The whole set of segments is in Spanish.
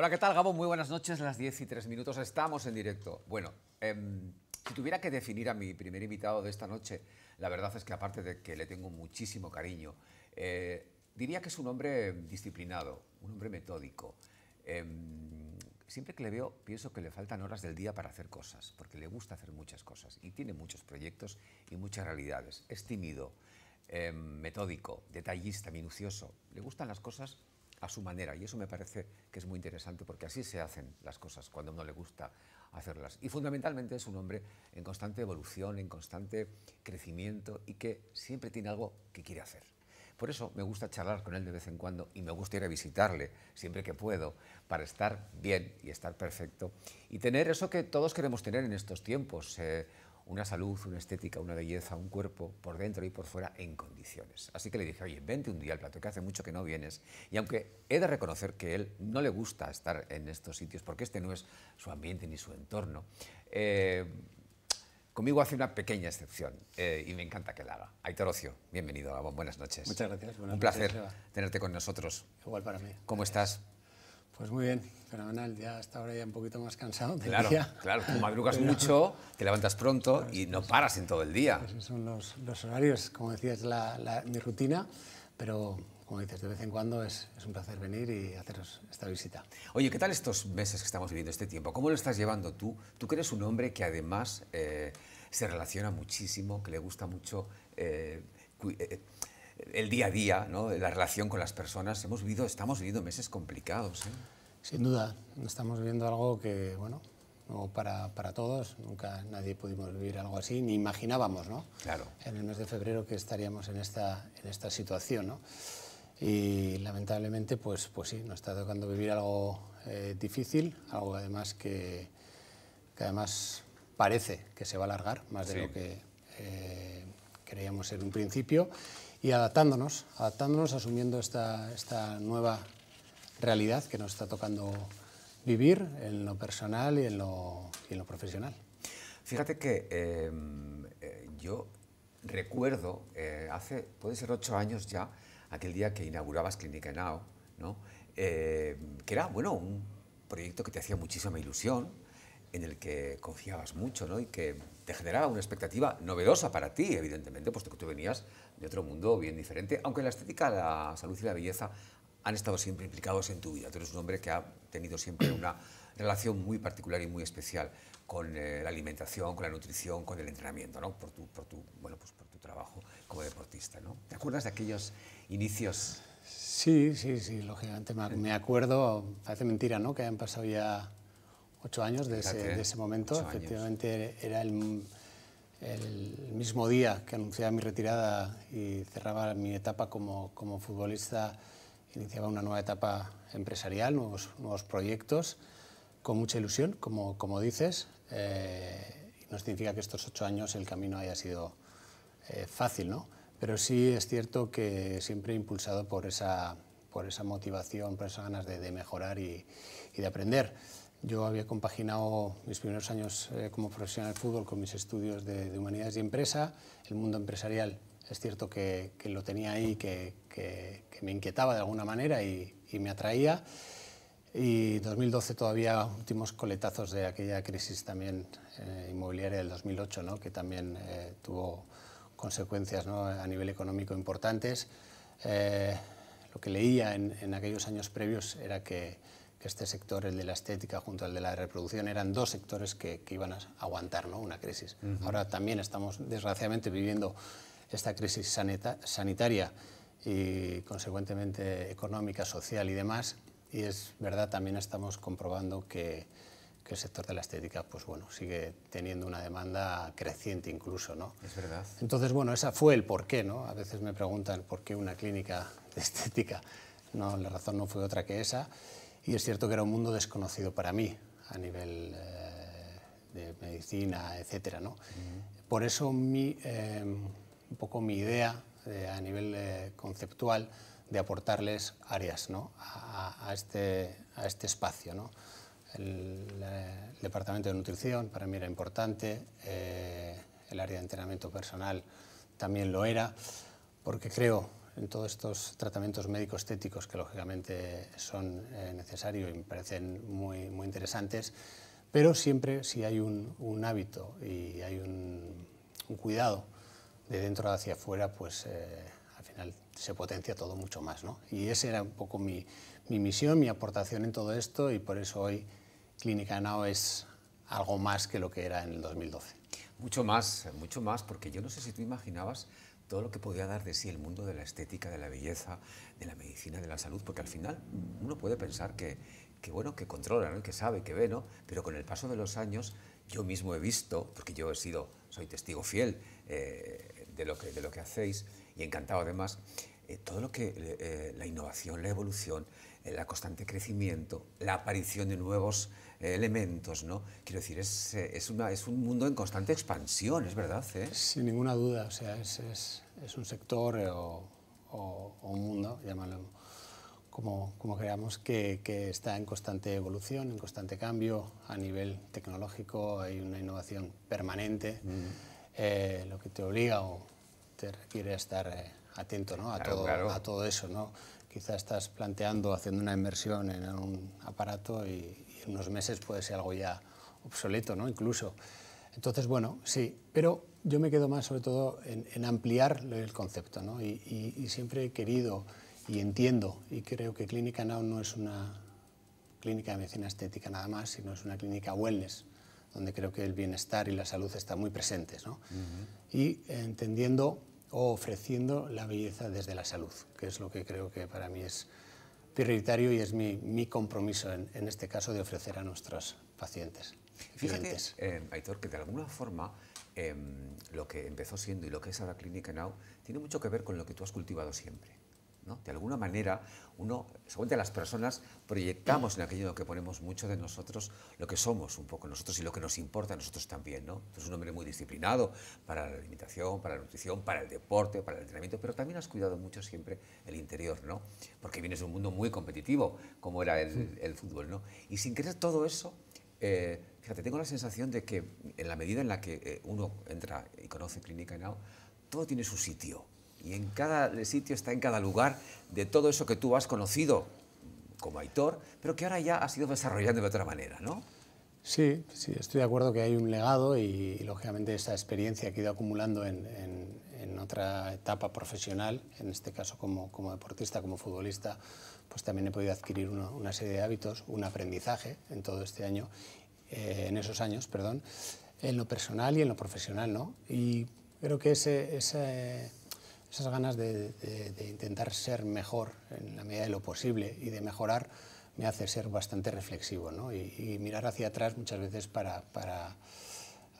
Hola, ¿qué tal, Gabo? Muy buenas noches, las 10 y 3 minutos, estamos en directo. Bueno, em, si tuviera que definir a mi primer invitado de esta noche, la verdad es que aparte de que le tengo muchísimo cariño, eh, diría que es un hombre disciplinado, un hombre metódico. Em, siempre que le veo pienso que le faltan horas del día para hacer cosas, porque le gusta hacer muchas cosas y tiene muchos proyectos y muchas realidades. Es tímido, em, metódico, detallista, minucioso. Le gustan las cosas a su manera y eso me parece que es muy interesante porque así se hacen las cosas cuando a uno le gusta hacerlas. Y fundamentalmente es un hombre en constante evolución, en constante crecimiento y que siempre tiene algo que quiere hacer. Por eso me gusta charlar con él de vez en cuando y me gusta ir a visitarle siempre que puedo para estar bien y estar perfecto y tener eso que todos queremos tener en estos tiempos. Eh, una salud, una estética, una belleza, un cuerpo por dentro y por fuera en condiciones. Así que le dije, oye, vente un día al plato, que hace mucho que no vienes. Y aunque he de reconocer que él no le gusta estar en estos sitios, porque este no es su ambiente ni su entorno, eh, conmigo hace una pequeña excepción eh, y me encanta que la haga. Aitor Ocio, bienvenido, Gabón, buenas noches. Muchas gracias. un placer tenerte con nosotros. Igual para mí. ¿Cómo estás? Pues muy bien, fenomenal. Ya hasta ahora ya un poquito más cansado. claro, claro. Tú madrugas mucho, te levantas pronto y no paras en todo el día. Esos son los, los horarios, como decías, la, mi rutina, pero como dices, de vez en cuando es, es, un placer venir y haceros esta visita. Oye, ¿qué tal estos meses que estamos viviendo, este tiempo? ¿Cómo lo estás llevando tú? Tú que eres un hombre que además eh, se relaciona muchísimo, que le gusta mucho eh, eh, el día a día, ¿no? la relación con las personas. Hemos vivido, estamos viviendo meses complicados. ¿eh? Sin duda, estamos viviendo algo que, bueno, no para, para, todos, nunca nadie pudimos vivir algo así, ni imaginábamos, ¿no? Claro. En el mes de febrero que estaríamos en esta, en esta situación, ¿no? Y lamentablemente, pues, pues sí, nos está tocando vivir algo eh, difícil, algo además que, que, además parece que se va a alargar más de lo que eh, creíamos en un principio y adaptándonos, adaptándonos, asumiendo esta, esta nueva realidad que nos está tocando vivir en lo personal y en lo, en lo profesional. Fíjate que em, eh, yo recuerdo, eh, hace, puede ser ocho años ya, aquel día que inaugurabas Clínica Now, ¿no? Eh, que era, bueno, un proyecto que te hacía muchísima ilusión, en el que confiabas mucho ¿no? y que te generaba una expectativa novedosa para ti, evidentemente, puesto que tú venías de otro mundo bien diferente, aunque la estética, la salud y la belleza han estado siempre implicados en tu vida. Tú eres un hombre que ha tenido siempre una relación muy particular y muy especial con eh, la alimentación, con la nutrición, con el entrenamiento, ¿no? por, tu, por, tu, bueno, pues por tu trabajo como deportista. ¿no? ¿Te acuerdas de aquellos inicios? Sí, sí, sí, lógicamente me acuerdo, parece mentira, ¿no? Que hayan pasado ya ocho años de, ese, de ese, momento. Efectivamente era el, el, mismo día que anunciaba mi retirada y cerraba mi etapa como, como futbolista, iniciaba una nueva etapa empresarial, nuevos, nuevos proyectos, con mucha ilusión, como, como dices. Eh, no significa que estos ocho años el camino haya sido eh, fácil, ¿no? Pero sí es cierto que siempre impulsado por esa, por esa motivación, por esas ganas de, mejorar y de aprender. Yo había compaginado mis primeros años eh, como profesional de fútbol con mis estudios de, de, humanidades y empresa. El mundo empresarial es cierto que, que lo tenía ahí, que, que, me inquietaba de alguna manera y, y me atraía. Y 2012 todavía últimos coletazos de aquella crisis también eh, inmobiliaria del 2008, ¿no? que también eh, tuvo consecuencias ¿no? a nivel económico importantes. Eh, lo que leía en, en aquellos años previos era que que este sector, el de la estética junto al de la reproducción, eran dos sectores que, que iban a aguantar ¿no? una crisis. Uh -huh. Ahora también estamos, desgraciadamente, viviendo esta crisis sanita sanitaria y, consecuentemente, económica, social y demás. Y es verdad, también estamos comprobando que, que el sector de la estética pues, bueno, sigue teniendo una demanda creciente incluso. ¿no? Es verdad. Entonces, bueno, ese fue el porqué. ¿no? A veces me preguntan por qué una clínica de estética. No, la razón no fue otra que esa. Y es cierto que era un mundo desconocido para mí a nivel eh, de medicina, etcétera, ¿no? Uh -huh. Por eso mi, eh, un poco mi idea eh, a nivel eh, conceptual de aportarles áreas ¿no? a, a, este, a este espacio. ¿no? El, el, departamento de nutrición para mí era importante, eh, el área de entrenamiento personal también lo era, porque creo en todos estos tratamientos médicos estéticos que lógicamente son eh, necesarios y me parecen muy, muy interesantes, pero siempre si hay un, un hábito y hay un, un, cuidado de dentro hacia afuera, pues eh, al final se potencia todo mucho más. ¿no? Y esa era un poco mi, mi misión, mi aportación en todo esto y por eso hoy Clínica Nao es algo más que lo que era en el 2012. Mucho más, mucho más, porque yo no sé si tú imaginabas todo lo que podía dar de sí el mundo de la estética, de la belleza, de la medicina, de la salud, porque al final uno puede pensar que, que bueno, que controla, que sabe, que ve, ¿no? pero con el paso de los años yo mismo he visto, porque yo he sido, soy testigo fiel eh, de, lo que, de lo que hacéis y encantado además, eh, todo lo que, eh, la innovación, la evolución, el constante crecimiento, la aparición de nuevos elementos, ¿no? Quiero decir, es, eh, es, una, es, un mundo en constante expansión, ¿es verdad? ¿eh? Sin ninguna duda, o sea, es, es, es un sector o, o, o, un mundo, llámalo como, como creamos, que, que, está en constante evolución, en constante cambio a nivel tecnológico, hay una innovación permanente, mm. eh, lo que te obliga o te requiere estar atento ¿no? a, claro, todo, claro. a todo eso, ¿no? quizá estás planteando, haciendo una inversión en un aparato y, unos meses puede ser algo ya obsoleto, ¿no? Incluso. Entonces, bueno, sí, pero yo me quedo más sobre todo en, en ampliar el concepto, ¿no? Y, y, y, siempre he querido y entiendo, y creo que Clínica Now no es una clínica de medicina estética nada más, sino es una clínica wellness, donde creo que el bienestar y la salud están muy presentes, ¿no? Uh -huh. Y entendiendo o ofreciendo la belleza desde la salud, que es lo que creo que para mí es prioritario y es mi, mi compromiso en, en, este caso de ofrecer a nuestros pacientes. Fíjate, eh, Aitor, que de alguna forma eh, lo que empezó siendo y lo que es ahora Clínica Now tiene mucho que ver con lo que tú has cultivado siempre. ¿No? De alguna manera, uno, seguramente las personas proyectamos en aquello que ponemos mucho de nosotros lo que somos un poco nosotros y lo que nos importa a nosotros también. ¿no? Eres un hombre muy disciplinado para la alimentación, para la nutrición, para el deporte, para el entrenamiento, pero también has cuidado mucho siempre el interior, ¿no? porque vienes de un mundo muy competitivo, como era el, el fútbol. ¿no? Y sin querer todo eso, eh, fíjate, tengo la sensación de que en la medida en la que eh, uno entra y conoce Clínica Now, todo tiene su sitio y en cada sitio está en cada lugar de todo eso que tú has conocido como Aitor, pero que ahora ya has ido desarrollando de otra manera, ¿no? Sí, sí, estoy de acuerdo que hay un legado y, lógicamente esa experiencia que he ido acumulando en, otra etapa profesional, en este caso como, como, deportista, como futbolista, pues también he podido adquirir una, serie de hábitos, un aprendizaje en todo este año, eh, en esos años, perdón, en lo personal y en lo profesional, ¿no? Y creo que ese esas ganas de, intentar ser mejor en la medida de lo posible y de mejorar me hace ser bastante reflexivo ¿no? y, mirar hacia atrás muchas veces para,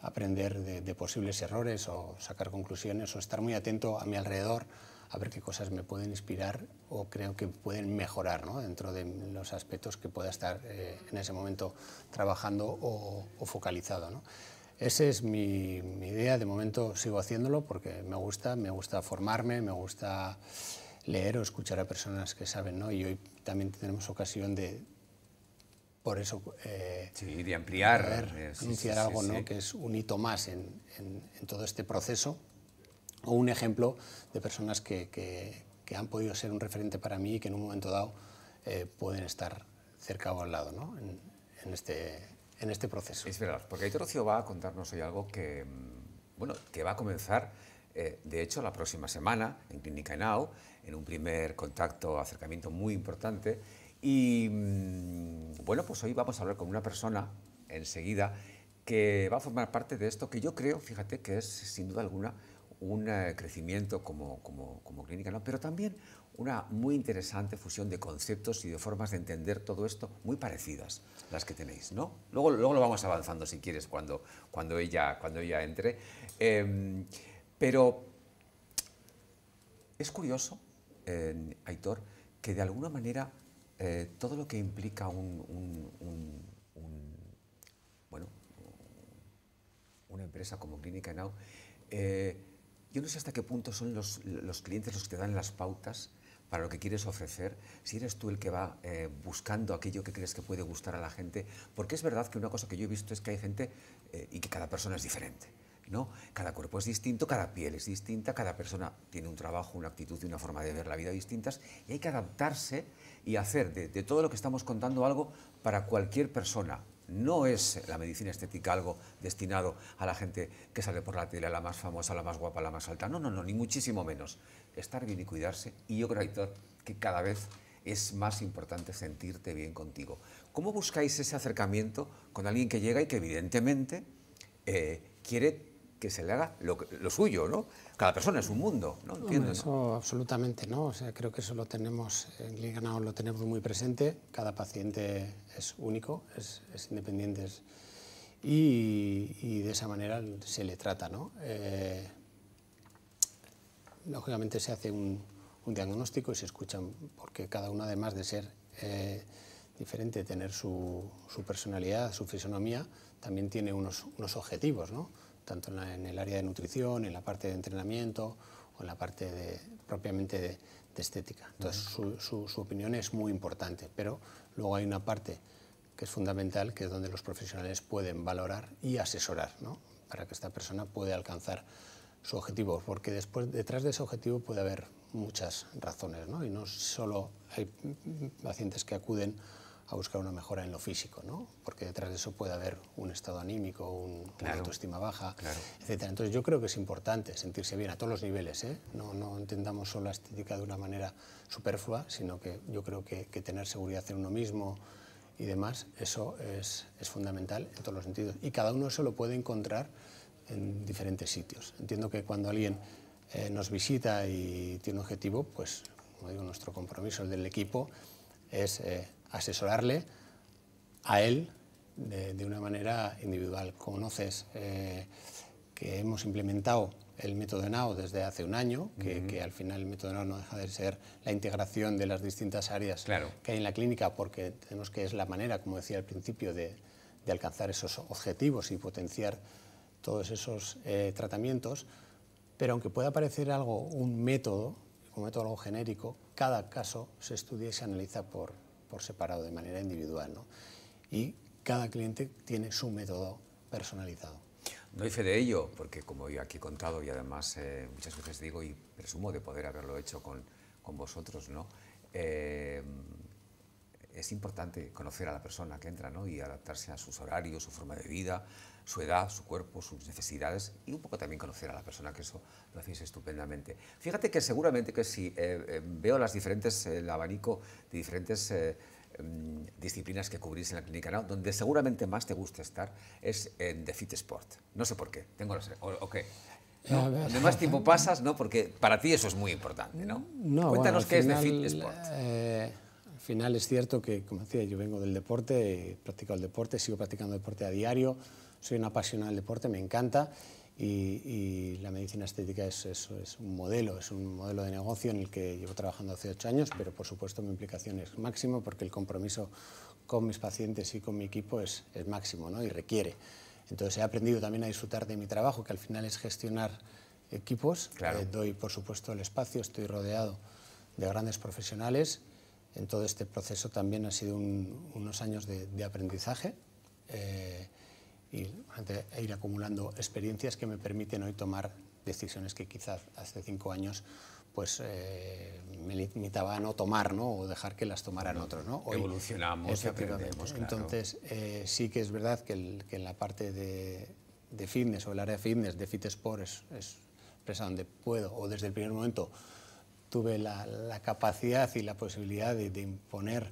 aprender de, de, posibles errores o sacar conclusiones o estar muy atento a mi alrededor a ver qué cosas me pueden inspirar o creo que pueden mejorar ¿no? dentro de los aspectos que pueda estar eh, en ese momento trabajando o, o focalizado. ¿no? Esa es mi, mi, idea, de momento sigo haciéndolo porque me gusta, me gusta formarme, me gusta leer o escuchar a personas que saben, ¿no? Y hoy también tenemos ocasión de, por eso, eh, sí, de ampliar, poder eh, sí, anunciar sí, algo, ¿no? Que es un hito más en, en, en, todo este proceso o un ejemplo de personas que, que, que, han podido ser un referente para mí y que en un momento dado eh, pueden estar cerca o al lado, ¿no? En, en este en este proceso. Es verdad, porque Aitor Ocio va a contarnos hoy algo que, mm, bueno, que va a comenzar, eh, de hecho, la próxima semana en Clínica Now, en un primer contacto, acercamiento muy importante. Y, mmm, bueno, pues hoy vamos a hablar con una persona enseguida que va a formar parte de esto que yo creo, fíjate, que es sin duda alguna un uh, crecimiento como, como, como clínica, ¿no? pero también una muy interesante fusión de conceptos y de formas de entender todo esto muy parecidas las que tenéis, ¿no? Luego, luego lo vamos avanzando si quieres cuando, cuando, ella, cuando ella entre. Eh, pero es curioso, eh, Aitor, que de alguna manera eh, todo lo que implica un, bueno, una empresa como Clínica Now, eh, yo no sé hasta qué punto son los, los clientes los que te dan las pautas para lo que quieres ofrecer, si eres tú el que va eh, buscando aquello que crees que puede gustar a la gente, porque es verdad que una cosa que yo he visto es que hay gente eh, y que cada persona es diferente. ¿no? Cada cuerpo es distinto, cada piel es distinta, cada persona tiene un trabajo, una actitud y una forma de ver la vida distintas y hay que adaptarse y hacer de, de todo lo que estamos contando algo para cualquier persona. No es la medicina estética algo destinado a la gente que sale por la tele, la más famosa, la más guapa, la más alta. No, no, no, ni muchísimo menos. Estar bien y cuidarse. Y yo creo, Héctor, que cada vez es más importante sentirte bien contigo. ¿Cómo buscáis ese acercamiento con alguien que llega y que evidentemente eh, quiere que se le haga lo, suyo, ¿no? Cada persona es un mundo, ¿no? Entiendo, eso absolutamente, ¿no? O sea, creo que eso lo tenemos, en Liga lo tenemos muy presente, cada paciente es único, es, independiente y, de esa manera se le trata, ¿no? Eh, lógicamente se hace un, diagnóstico y se escuchan, porque cada uno además de ser eh, diferente, tener su, su, personalidad, su fisonomía, también tiene unos, unos objetivos, ¿no? tanto en, el área de nutrición, en la parte de entrenamiento o en la parte de, propiamente de, estética. Entonces, su, su, opinión es muy importante, pero luego hay una parte que es fundamental, que es donde los profesionales pueden valorar y asesorar, ¿no? para que esta persona pueda alcanzar su objetivo, porque después, detrás de ese objetivo puede haber muchas razones, ¿no? y no solo hay pacientes que acuden a buscar una mejora en lo físico, ¿no? porque detrás de eso puede haber un estado anímico, un, una autoestima baja, etc. Entonces yo creo que es importante sentirse bien a todos los niveles, ¿eh? no, no, entendamos solo la estética de una manera superflua, sino que yo creo que, que tener seguridad en uno mismo y demás, eso es, es, fundamental en todos los sentidos. Y cada uno eso lo puede encontrar en diferentes sitios. Entiendo que cuando alguien eh, nos visita y tiene un objetivo, pues, como digo, nuestro compromiso, el del equipo, es... Eh, asesorarle a él de, una manera individual. Conoces eh, que hemos implementado el método NAO desde hace un año, que, al final el método NAO no deja de ser la integración de las distintas áreas que hay en la clínica, porque tenemos que es la manera, como decía al principio, de, alcanzar esos objetivos y potenciar todos esos eh, tratamientos. Pero aunque pueda parecer algo, un método, un método genérico, cada caso se estudia y se analiza por, por separado, de manera individual. ¿no? Y cada cliente tiene su método personalizado. No hay fe de ello, porque como yo aquí he contado y además eh, muchas veces digo y presumo de poder haberlo hecho con, con vosotros, ¿no? Eh, es importante conocer a la persona que entra ¿no? y adaptarse a sus horarios, su forma de vida, su edad, su cuerpo, sus necesidades y un poco también conocer a la persona, que eso lo hacéis estupendamente. Fíjate que seguramente que si eh, eh, veo las diferentes, el abanico de diferentes eh, em, disciplinas que cubrís en la clínica, ¿no? donde seguramente más te gusta estar es en The Fit Sport. No sé por qué, tengo la o, o qué. ¿no? Donde más tiempo pasas, ¿no? porque para ti eso es muy importante. ¿no? Cuéntanos qué es The Fit Sport. al final es cierto que, como decía, yo vengo del deporte, he practicado el deporte, sigo practicando deporte a diario soy un apasionado del deporte, me encanta y, la medicina estética es, es, es, un modelo, es un modelo de negocio en el que llevo trabajando hace ocho años, pero por supuesto mi implicación es máximo porque el compromiso con mis pacientes y con mi equipo es, es máximo ¿no? y requiere. Entonces he aprendido también a disfrutar de mi trabajo, que al final es gestionar equipos. Claro. Eh, doy, por supuesto, el espacio, estoy rodeado de grandes profesionales. En todo este proceso también ha sido unos años de, de aprendizaje. Eh, y ir acumulando experiencias que me permiten hoy tomar decisiones que quizás hace cinco años pues eh, me limitaba a no tomar ¿no? o dejar que las tomaran otros. ¿no? Hoy, evolucionamos aprendemos. Entonces eh, sí que es verdad que, el, que, en la parte de, de, fitness o el área de fitness, de Fit Sport, es, es empresa donde puedo o desde el primer momento tuve la, la capacidad y la posibilidad de, de imponer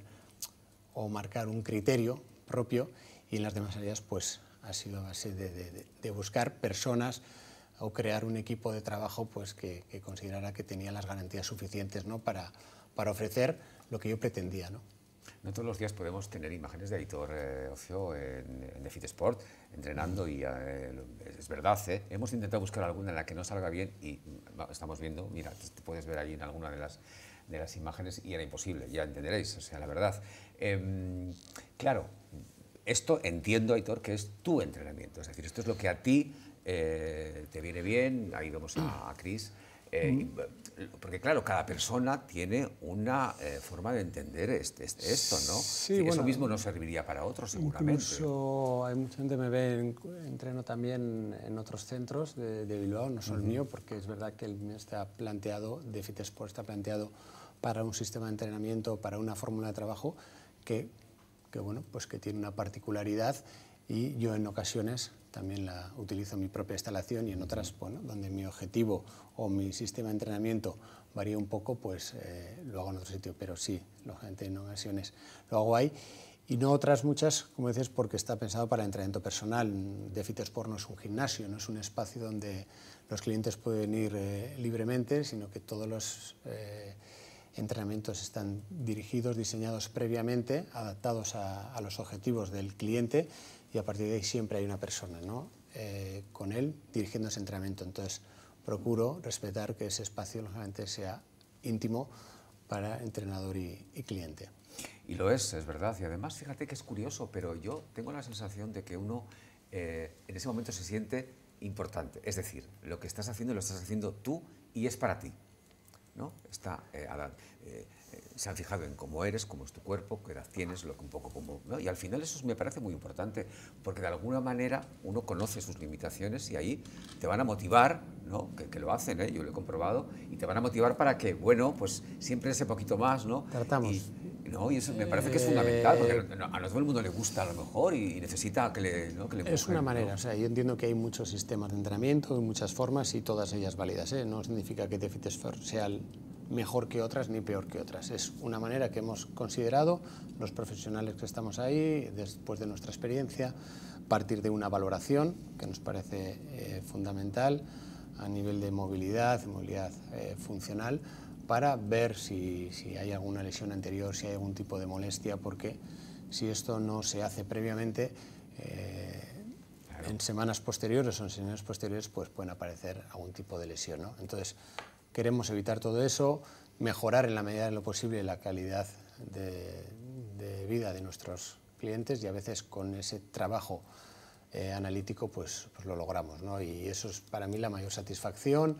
o marcar un criterio propio y en las demás áreas pues ha sido así de, de, buscar personas o crear un equipo de trabajo pues, que, que considerara que tenía las garantías suficientes ¿no? para, para ofrecer lo que yo pretendía. ¿no? No todos los días podemos tener imágenes de editor eh, Ocio en, en Sport, entrenando y eh, es verdad, ¿eh? hemos intentado buscar alguna en la que no salga bien y estamos viendo, mira, te puedes ver allí en alguna de las, de las imágenes y era imposible, ya entenderéis, o sea, la verdad. Em, claro, esto entiendo, Aitor, que es tu entrenamiento, es decir, esto es lo que a ti eh, te viene bien, ahí vemos a, Cris, porque claro, cada persona tiene una eh, forma de entender este, este, esto, ¿no? Sí, eso mismo no serviría para otros, seguramente. Incluso hay mucha gente me ve, entreno también en otros centros de, Bilbao, no solo el mío, porque es verdad que el mío está planteado, de Sport está planteado para un sistema de entrenamiento, para una fórmula de trabajo que, que, bueno, pues que tiene una particularidad y yo en ocasiones también la utilizo en mi propia instalación y en otras, bueno, donde mi objetivo o mi sistema de entrenamiento varía un poco, pues eh, lo hago en otro sitio, pero sí, lógicamente en ocasiones lo hago ahí. Y no otras muchas, como dices, porque está pensado para entrenamiento personal. Defito Sport no es un gimnasio, no es un espacio donde los clientes pueden ir eh, libremente, sino que todos los eh, entrenamientos están dirigidos, diseñados previamente, adaptados a, a los objetivos del cliente y a partir de ahí siempre hay una persona ¿no? Eh, con él dirigiendo ese entrenamiento. Entonces procuro respetar que ese espacio lógicamente sea íntimo para entrenador y, cliente. Y lo es, es verdad. Y además, fíjate que es curioso, pero yo tengo la sensación de que uno eh, en ese momento se siente importante. Es decir, lo que estás haciendo lo estás haciendo tú y es para ti. ¿No? Está, eh, se han fijado en cómo eres, cómo es tu cuerpo, qué edad tienes, lo que un poco como... Y al final eso me parece muy importante, porque de alguna manera uno conoce sus limitaciones y ahí te van a motivar, ¿no? que, lo hacen, ¿eh? yo lo he comprobado, y te van a motivar para que, bueno, pues siempre ese poquito más, ¿no? Tratamos. Y, ¿no? y eso me parece que es fundamental, porque eh, a no todo el mundo le gusta a lo mejor y, necesita que le, ¿no? que Es una manera, o sea, yo entiendo que hay muchos sistemas de entrenamiento muchas formas y todas ellas válidas, ¿eh? No significa que Defit sea mejor que otras ni peor que otras. Es una manera que hemos considerado los profesionales que estamos ahí, después de nuestra experiencia, partir de una valoración que nos parece eh, fundamental a nivel de movilidad, movilidad eh, funcional, para ver si, si, hay alguna lesión anterior, si hay algún tipo de molestia, porque si esto no se hace previamente, eh, en semanas posteriores o en semanas posteriores pues pueden aparecer algún tipo de lesión. ¿no? Entonces, Queremos evitar todo eso, mejorar en la medida de lo posible la calidad de, vida de nuestros clientes y a veces con ese trabajo eh, analítico pues, pues, lo logramos. ¿no? Y eso es para mí la mayor satisfacción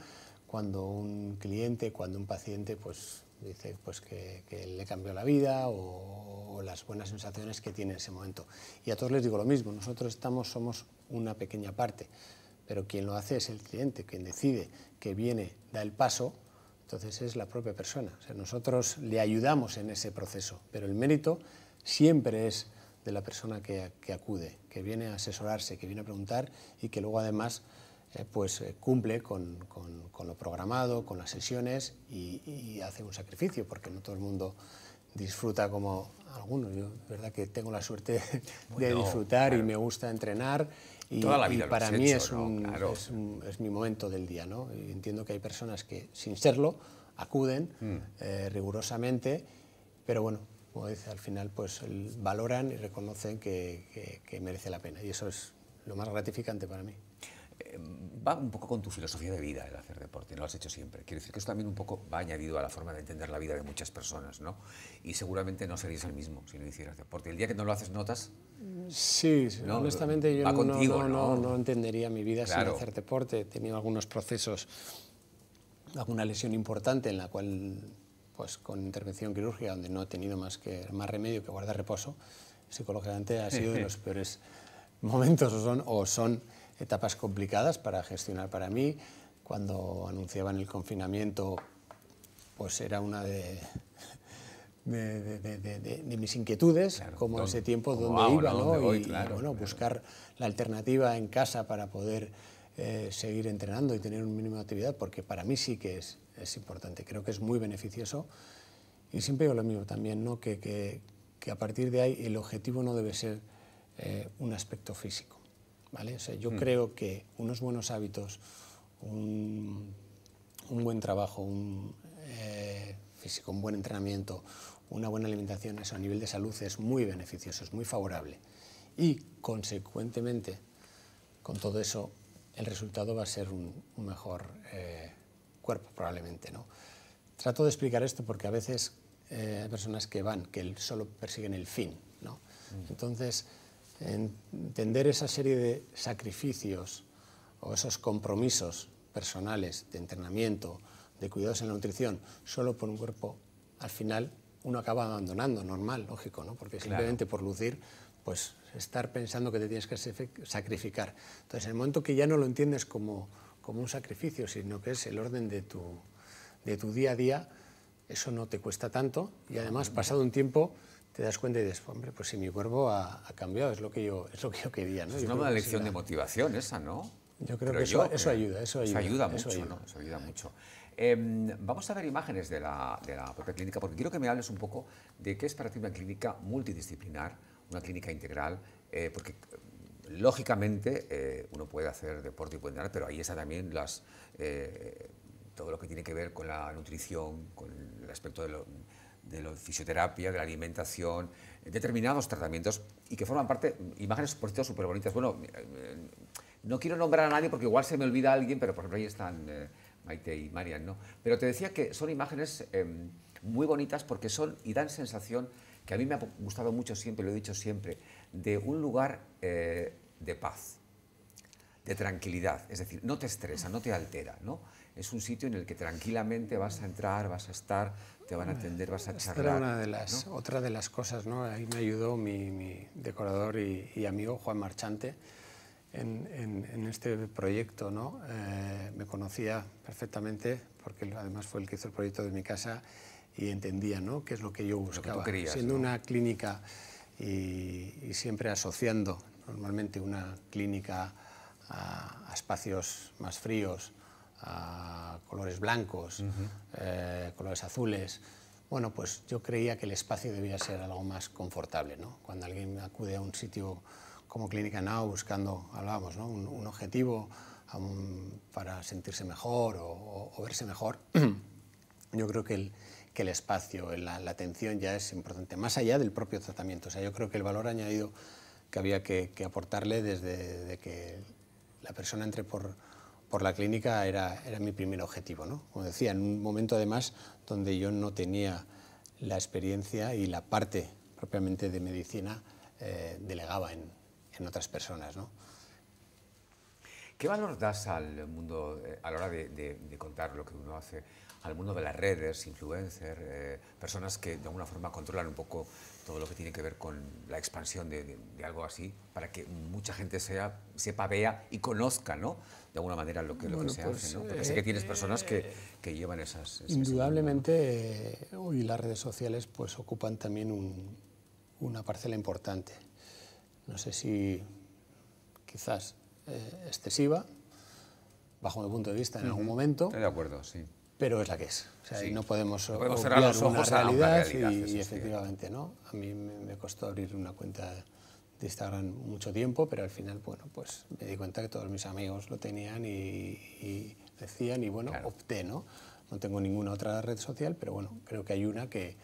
cuando un cliente, cuando un paciente pues, dice pues, que, le cambió la vida o, o, las buenas sensaciones que tiene en ese momento. Y a todos les digo lo mismo, nosotros estamos, somos una pequeña parte, pero quien lo hace es el cliente, quien decide que viene, da el paso, entonces es la propia persona. O sea, nosotros le ayudamos en ese proceso, pero el mérito siempre es de la persona que, acude, que viene a asesorarse, que viene a preguntar y que luego además eh, pues, eh, cumple con, lo programado, con las sesiones y, hace un sacrificio, porque no todo el mundo disfruta como algunos. Yo, verdad que tengo la suerte de disfrutar y me gusta entrenar y, Toda la vida para mí es, un, es, mi momento del día. ¿no? Y entiendo que hay personas que, sin serlo, acuden mm. eh, rigurosamente, pero bueno, como dice, al final pues valoran y reconocen que, que merece la pena. Y eso es lo más gratificante para mí. Em, va un poco con tu filosofía de vida el hacer deporte, no lo has hecho siempre. Quiero decir que eso también un poco va añadido a la forma de entender la vida de muchas personas, ¿no? Y seguramente no serías el mismo si no hicieras deporte. El día que no lo haces, ¿notas? Sí, honestamente yo no, no, no, entendería mi vida sin hacer deporte. He tenido algunos procesos, alguna lesión importante en la cual, pues con intervención quirúrgica, donde no he tenido más, que, más remedio que guardar reposo, psicológicamente ha sido de los peores momentos o son, o son etapas complicadas para gestionar para mí. Cuando anunciaban el confinamiento, pues era una de, de, mis inquietudes, como ese tiempo donde iba, ¿no? y, bueno, buscar la alternativa en casa para poder eh, seguir entrenando y tener un mínimo de actividad, porque para mí sí que es, es importante, creo que es muy beneficioso. Y siempre digo lo mismo también, ¿no? que, que, que a partir de ahí el objetivo no debe ser eh, un aspecto físico. ¿Vale? O sea, yo mm. creo que unos buenos hábitos, un, un buen trabajo, un eh, físico, un buen entrenamiento, una buena alimentación, eso a nivel de salud es muy beneficioso, es muy favorable. Y, consecuentemente, con todo eso, el resultado va a ser un, mejor eh, cuerpo, probablemente. ¿no? Trato de explicar esto porque a veces eh, hay personas que van, que solo persiguen el fin. ¿no? Mm. Entonces, entender esa serie de sacrificios o esos compromisos personales de entrenamiento, de cuidados en la nutrición solo por un cuerpo, al final uno acaba abandonando, normal, lógico, ¿no? Porque simplemente por lucir, pues estar pensando que te tienes que sacrificar. Entonces, en el momento que ya no lo entiendes como, como un sacrificio, sino que es el orden de tu, de tu día a día, eso no te cuesta tanto y además, pasado un tiempo, te das cuenta y dices, hombre, pues si mi cuerpo ha, cambiado, es lo que yo, es lo que yo quería. ¿no? Es una lección de motivación esa, ¿no? Yo creo que eso, eso, ayuda, eso ayuda. ayuda mucho, ¿no? Eso ayuda mucho. Em, vamos a ver imágenes de la, de la, propia clínica, porque quiero que me hables un poco de qué es para ti una clínica multidisciplinar, una clínica integral, eh, porque lógicamente eh, uno puede hacer deporte y puede entrenar, pero ahí está también las, eh, todo lo que tiene que ver con la nutrición, con el aspecto de, lo, de la fisioterapia, de la alimentación, determinados tratamientos y que forman parte, imágenes por cierto súper bonitas. Bueno, no quiero nombrar a nadie porque igual se me olvida alguien, pero por ejemplo ahí están Maite y Marian, ¿no? Pero te decía que son imágenes muy bonitas porque son y dan sensación que a mí me ha gustado mucho siempre, lo he dicho siempre, de un lugar eh, de paz, de tranquilidad. Es decir, no te estresa, no te altera, ¿no? Es un sitio en el que tranquilamente vas a entrar, vas a estar, te van a atender, vas a charlar. Una de las, Otra de las cosas, ¿no? Ahí me ayudó mi, decorador y amigo Juan Marchante en, este proyecto. ¿no? Eh, me conocía perfectamente, porque además fue el que hizo el proyecto de mi casa y entendía ¿no? qué es lo que yo buscaba. Siendo una clínica y, siempre asociando normalmente una clínica a, espacios más fríos, a colores blancos, eh, colores azules, bueno, pues yo creía que el espacio debía ser algo más confortable. ¿no? Cuando alguien acude a un sitio como Clínica Now buscando, hablábamos, ¿no? un, objetivo para sentirse mejor o, verse mejor, yo creo que el, que el espacio, la, atención ya es importante, más allá del propio tratamiento. O sea, yo creo que el valor añadido que había que, aportarle desde que la persona entre por, por la clínica era, era mi primer objetivo. ¿no? Como decía, en un momento además donde yo no tenía la experiencia y la parte propiamente de medicina eh, delegaba en, en otras personas. ¿no? ¿Qué valor das al mundo, eh, a la hora de, contar lo que uno hace, al mundo de las redes, influencers, eh, personas que de alguna forma controlan un poco todo lo que tiene que ver con la expansión de, algo así, para que mucha gente sea, sepa, vea y conozca, ¿no? De alguna manera lo que, lo que se pues, hace, ¿no? Porque sé que tienes personas que, eh, que llevan esas... indudablemente, hoy las redes sociales pues ocupan también un, una parcela importante no sé si quizás eh, excesiva, bajo mi punto de vista, en algún momento. Estoy de acuerdo, sí. Pero es la que es. O sea, no podemos, no cerrar los ojos una realidad, y, efectivamente, ¿no? A mí me costó abrir una cuenta de Instagram mucho tiempo, pero al final, bueno, pues me di cuenta que todos mis amigos lo tenían y, decían, y bueno, opté, ¿no? No tengo ninguna otra red social, pero bueno, creo que hay una que,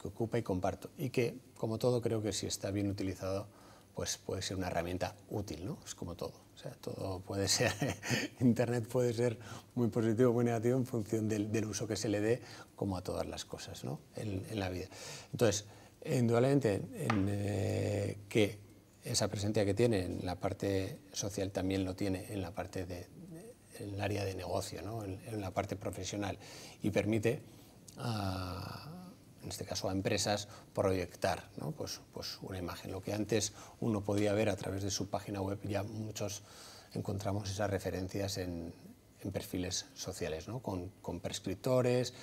que ocupa y comparto. Y que, como todo, creo que si está bien utilizado, pues puede ser una herramienta útil, ¿no? Es como todo. Sea, todo puede ser, Internet puede ser muy positivo o muy negativo en función del, uso que se le dé, como a todas las cosas, ¿no? En, la vida. Entonces, indudablemente eh, que esa presencia que tiene en la parte social también lo tiene en la parte de, el área de negocio, ¿no? en, la parte profesional, y permite a, en este caso a empresas, proyectar ¿no? pues, pues una imagen. Lo que antes uno podía ver a través de su página web, ya muchos encontramos esas referencias en, en perfiles sociales, ¿no? con, con, prescriptores.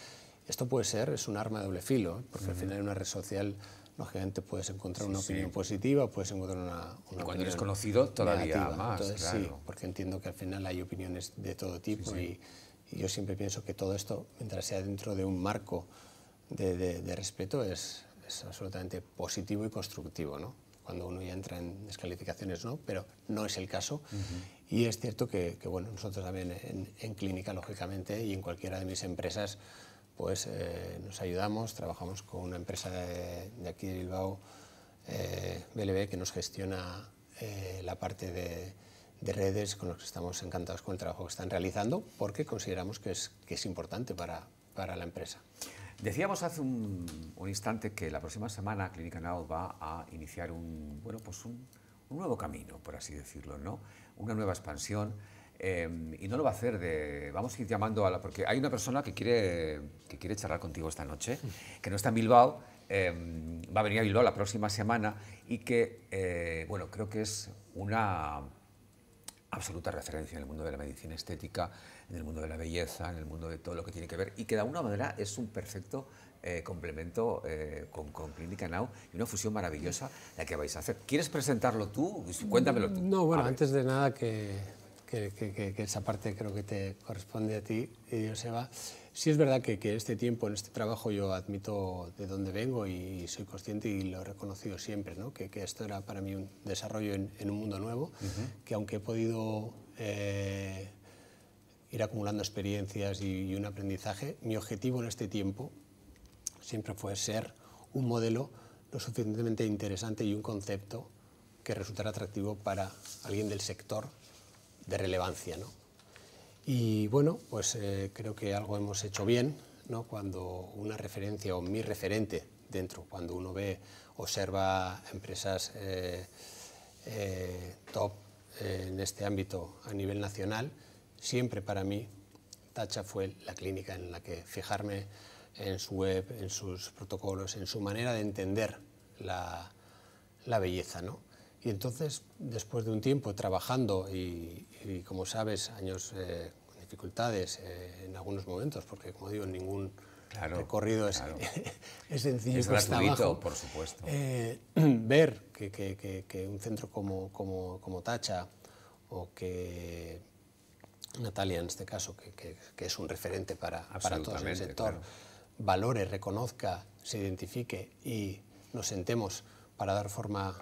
Esto puede ser, es un arma de doble filo, ¿eh? porque al final en una red social lógicamente puedes encontrar una opinión positiva, puedes encontrar una, una y cuando eres conocido todavía más, claro. Sí, porque entiendo que al final hay opiniones de todo tipo y, y, yo siempre pienso que todo esto, mientras sea dentro de un marco de, respeto es, es, absolutamente positivo y constructivo, ¿no? Cuando uno ya entra en descalificaciones, ¿no? Pero no es el caso. Y es cierto que, que, bueno, nosotros también en, en, clínica, lógicamente, y en cualquiera de mis empresas, pues eh, nos ayudamos, trabajamos con una empresa de, de aquí de Bilbao, eh, BLB, que nos gestiona eh, la parte de, de, redes, con los que estamos encantados con el trabajo que están realizando, porque consideramos que es, que es importante para, para la empresa. Decíamos hace un, instante que la próxima semana Clínica Now va a iniciar un, bueno, pues un, nuevo camino, por así decirlo, ¿no? una nueva expansión. Em, y no lo va a hacer de... Vamos a ir llamando a la... Porque hay una persona que quiere, que quiere charlar contigo esta noche, que no está en Bilbao, em, va a venir a Bilbao la próxima semana y que, eh, bueno, creo que es una absoluta referencia en el mundo de la medicina estética, en el mundo de la belleza, en el mundo de todo lo que tiene que ver y que de alguna manera es un perfecto eh, complemento eh, con, con Clínica Now y una fusión maravillosa la que vais a hacer. ¿Quieres presentarlo tú? Cuéntamelo tú. No, bueno, antes de nada que, que, que, que, esa parte creo que te corresponde a ti, Joseba. Sí es verdad que, este tiempo, en este trabajo, yo admito de dónde vengo y soy consciente y lo he reconocido siempre, ¿no? que, esto era para mí un desarrollo en, un mundo nuevo, que aunque he podido eh, ir acumulando experiencias y, un aprendizaje, mi objetivo en este tiempo siempre fue ser un modelo lo suficientemente interesante y un concepto que resultara atractivo para alguien del sector de relevancia. ¿no? Y bueno, pues eh, creo que algo hemos hecho bien ¿no? cuando una referencia o mi referente dentro, cuando uno ve, observa empresas eh, eh, top en este ámbito a nivel nacional, siempre para mí Tacha fue la clínica en la que fijarme en su web, en sus protocolos, en su manera de entender la, la belleza. ¿no? Y entonces, después de un tiempo trabajando y, como sabes, años eh, con dificultades eh, en algunos momentos, porque como digo, ningún recorrido es, es, sencillo. Es gratuito, por supuesto. Eh, ver que, que, que, un centro como, como, como, Tacha o que Natalia en este caso, que, es un referente para, para todos en el sector, valore, reconozca, se identifique y nos sentemos para dar forma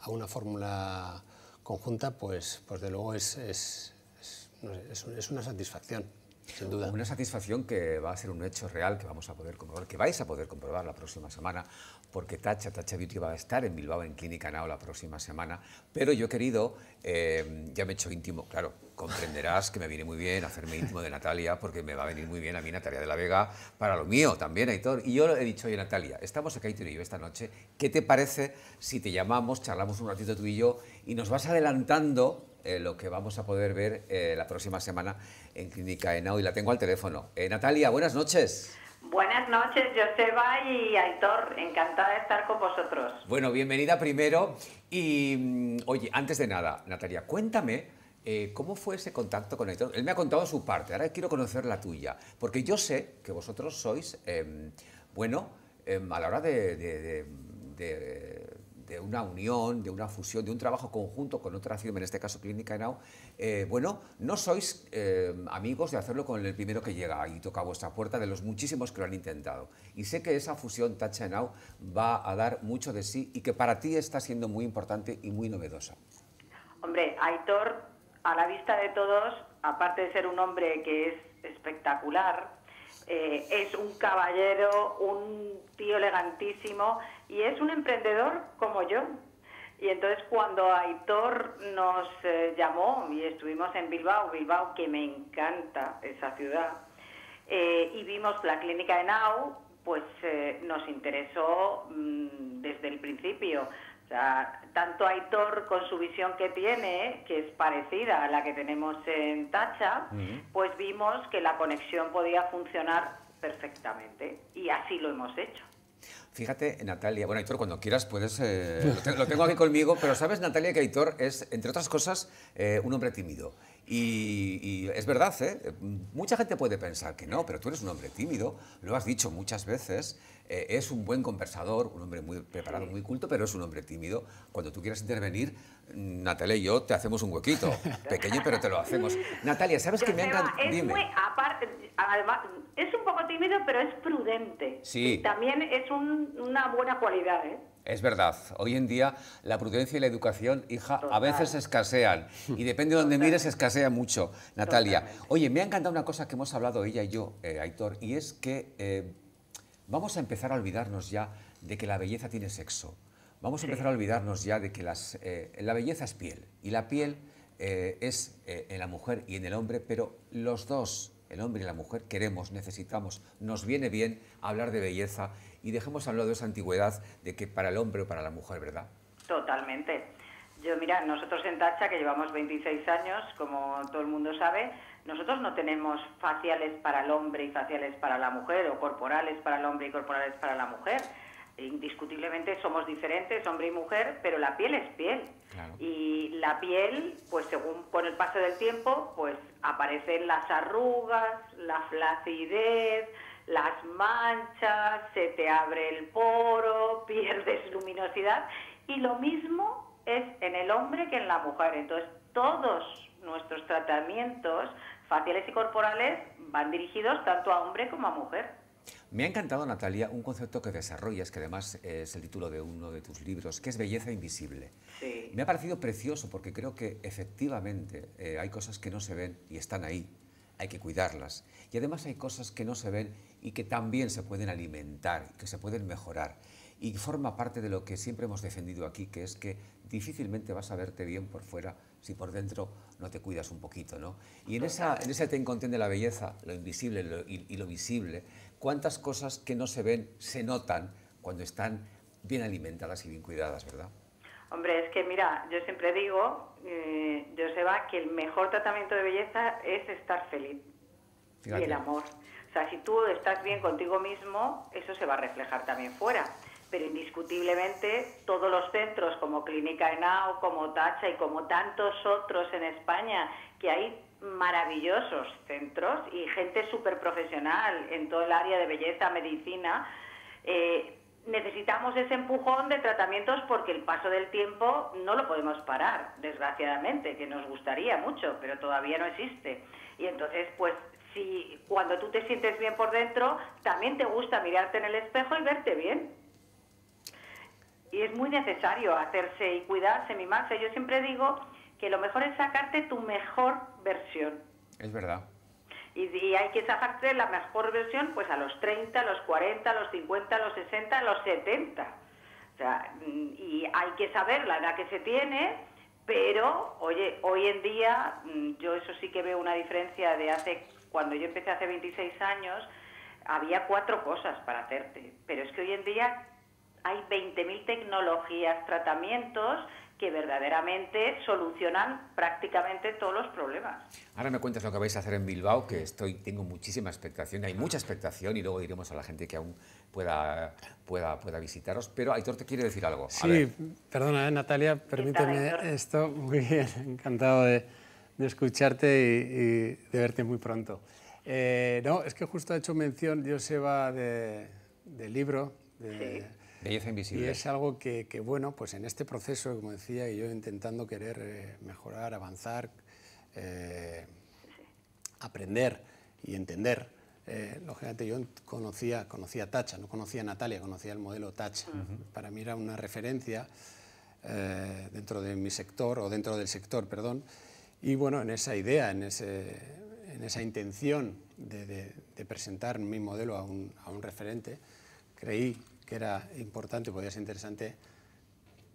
a una fórmula conjunta, pues, pues de luego es, es, es, una satisfacción, sin duda. Una satisfacción que va a ser un hecho real que vamos a poder comprobar, que vais a poder comprobar la próxima semana, porque Tacha, Tacha Beauty va a estar en Bilbao, en Clínica Now, la próxima semana. Pero yo he querido, eh, ya me he hecho íntimo, claro, comprenderás que me viene muy bien hacerme íntimo de Natalia, porque me va a venir muy bien a mí Natalia de la Vega para lo mío también, Aitor. Y yo he dicho, oye Natalia, estamos acá Aitor y yo esta noche, ¿qué te parece si te llamamos, charlamos un ratito tú y yo y nos vas adelantando eh, lo que vamos a poder ver eh, la próxima semana en Clínica Enao y la tengo al teléfono. Eh, Natalia, buenas noches. Buenas noches, Joseba y Aitor. Encantada de estar con vosotros. Bueno, bienvenida primero. Y, mm, oye, antes de nada, Natalia, cuéntame ¿Cómo fue ese contacto con Aitor? Él me ha contado su parte, ahora quiero conocer la tuya, porque yo sé que vosotros sois, em, bueno, em, a la hora de, una unión, de una fusión, de un trabajo conjunto con otra firma, en este caso Clínica Enau, eh, bueno, no sois em, amigos de hacerlo con el primero que llega y toca a vuestra puerta, de los muchísimos que lo han intentado. Y sé que esa fusión Tacha Enau va a dar mucho de sí y que para ti está siendo muy importante y muy novedosa. Hombre, Aitor a la vista de todos, aparte de ser un hombre que es espectacular, eh, es un caballero, un tío elegantísimo y es un emprendedor como yo. Y entonces cuando Aitor nos eh, llamó y estuvimos en Bilbao, Bilbao que me encanta esa ciudad, eh, y vimos la clínica de Nau, pues nos interesó mm, desde el principio tanto Aitor con su visión que tiene, que es parecida a la que tenemos en Tacha, pues vimos que la conexión podía funcionar perfectamente y así lo hemos hecho. Fíjate, Natalia, bueno, Aitor, cuando quieras puedes, eh, lo, tengo aquí conmigo, pero sabes, Natalia, que Aitor es, entre otras cosas, eh, un hombre tímido. Y, es verdad, ¿eh? mucha gente puede pensar que no, pero tú eres un hombre tímido, lo has dicho muchas veces, eh, es un buen conversador, un hombre muy preparado, muy culto, pero es un hombre tímido. Cuando tú quieras intervenir, Natalia y yo te hacemos un huequito, pequeño, pero te lo hacemos. Natalia, ¿sabes qué me encanta? Es muy, aparte, además, es un poco tímido, pero es prudente. Sí. Y también es una buena cualidad, ¿eh? Es verdad, hoy en día la prudencia y la educación, hija, a veces escasean y depende de donde mires escasea mucho, Natalia. Oye, me ha encantado una cosa que hemos hablado ella y yo, eh, Aitor, y es que eh, vamos a empezar a olvidarnos ya de que la belleza tiene sexo. Vamos a empezar a olvidarnos ya de que eh, la belleza es piel y la piel es en la mujer y en el hombre, pero los dos, el hombre y la mujer, queremos, necesitamos, nos viene bien hablar de belleza y dejemos a lado esa antigüedad de que para el hombre o para la mujer, ¿verdad? Totalmente. Yo, mira, nosotros en Tacha, que llevamos 26 años, como todo el mundo sabe, nosotros no tenemos faciales para el hombre y faciales para la mujer, o corporales para el hombre y corporales para la mujer. Indiscutiblemente somos diferentes, hombre y mujer, pero la piel es piel. Y la piel, pues según con el paso del tiempo, pues aparecen las arrugas, la flacidez, las manchas, se te abre el poro, pierdes luminosidad. Y lo mismo es en el hombre que en la mujer. Entonces, todos nuestros tratamientos faciales y corporales van dirigidos tanto a hombre como a mujer. Me ha encantado, Natalia, un concepto que desarrollas, que además es el título de uno de tus libros, que es Belleza Invisible. Me ha parecido precioso porque creo que efectivamente eh, hay cosas que no se ven y están ahí, hay que cuidarlas. Y además hay cosas que no se ven y que también se pueden alimentar, que se pueden mejorar. Y forma parte de lo que siempre hemos defendido aquí, que es que difícilmente vas a verte bien por fuera si por dentro no te cuidas un poquito, ¿no? Y en, esa, en ese ten de la belleza, lo invisible y, lo visible, cuántas cosas que no se ven se notan cuando están bien alimentadas y bien cuidadas, ¿verdad? Hombre, es que mira, yo siempre digo, eh, Joseba, que el mejor tratamiento de belleza es estar feliz y el amor. O sea, si tú estás bien contigo mismo, eso se va a reflejar también fuera pero indiscutiblemente todos los centros como Clínica Enao, como Tacha y como tantos otros en España, que hay maravillosos centros y gente súper profesional en todo el área de belleza, medicina, eh, necesitamos ese empujón de tratamientos porque el paso del tiempo no lo podemos parar, desgraciadamente, que nos gustaría mucho, pero todavía no existe. Y entonces, pues si cuando tú te sientes bien por dentro, también te gusta mirarte en el espejo y verte bien y es muy necesario hacerse y cuidarse, mimarse. Yo siempre digo que lo mejor es sacarte tu mejor versión. Es verdad. Y, hay que sacarte la mejor versión pues a los 30, a los 40, a los 50, a los 60, a los 70. O sea, y hay que saber la edad que se tiene, pero oye, hoy en día mm, yo eso sí que veo una diferencia de hace, cuando yo empecé hace 26 años, había cuatro cosas para hacerte, pero es que hoy en día hay 20.000 tecnologías, tratamientos que verdaderamente solucionan prácticamente todos los problemas. Ahora me cuentas lo que vais a hacer en Bilbao, que estoy, tengo muchísima expectación, hay mucha expectación y luego diremos a la gente que aún pueda, pueda, pueda visitaros. Pero Aitor te quiere decir algo. sí, perdona, ¿eh, Natalia, permíteme esto. Muy bien, encantado de, escucharte y, de verte muy pronto. Eh, no, es que justo ha hecho mención Joseba de, del libro. De, Belleza invisible. Y es algo que, bueno, pues en este proceso, como decía, y yo intentando querer eh, mejorar, avanzar, eh, aprender y entender. Eh, lógicamente yo conocía, conocía Tacha, no conocía a Natalia, conocía el modelo Tacha. Para mí era una referencia dentro de mi sector, o dentro del sector, perdón, y bueno, en esa idea, en, ese, en esa intención de, presentar mi modelo a un, a un referente, creí que era importante, podía ser interesante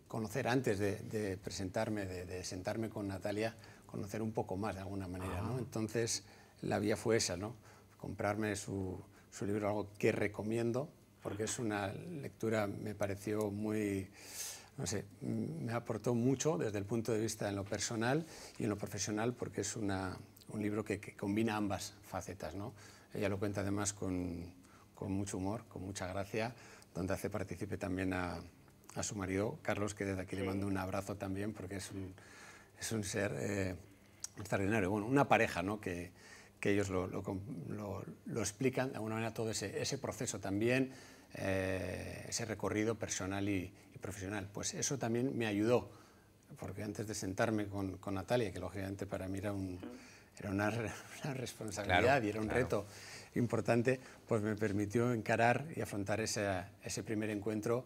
conocer antes de, presentarme, de, sentarme con Natalia, conocer un poco más de alguna manera. ¿no? Entonces, la vía fue esa, ¿no? comprarme su, su, libro, algo que recomiendo, porque es una lectura, me pareció muy, no sé, me aportó mucho desde el punto de vista en lo personal y en lo profesional, porque es una, un libro que, que, combina ambas facetas. ¿no? Ella lo cuenta además con, con mucho humor, con mucha gracia donde hace partícipe también a, a, su marido, Carlos, que desde aquí le mando un abrazo también, porque es un, es un ser eh, extraordinario. Bueno, una pareja, ¿no? Que, que ellos lo, lo, lo, explican de alguna manera todo ese, ese proceso también, eh, ese recorrido personal y, profesional. Pues eso también me ayudó, porque antes de sentarme con, con Natalia, que lógicamente para mí era, un, era una, una responsabilidad y era un reto importante, pues me permitió encarar y afrontar ese, ese primer encuentro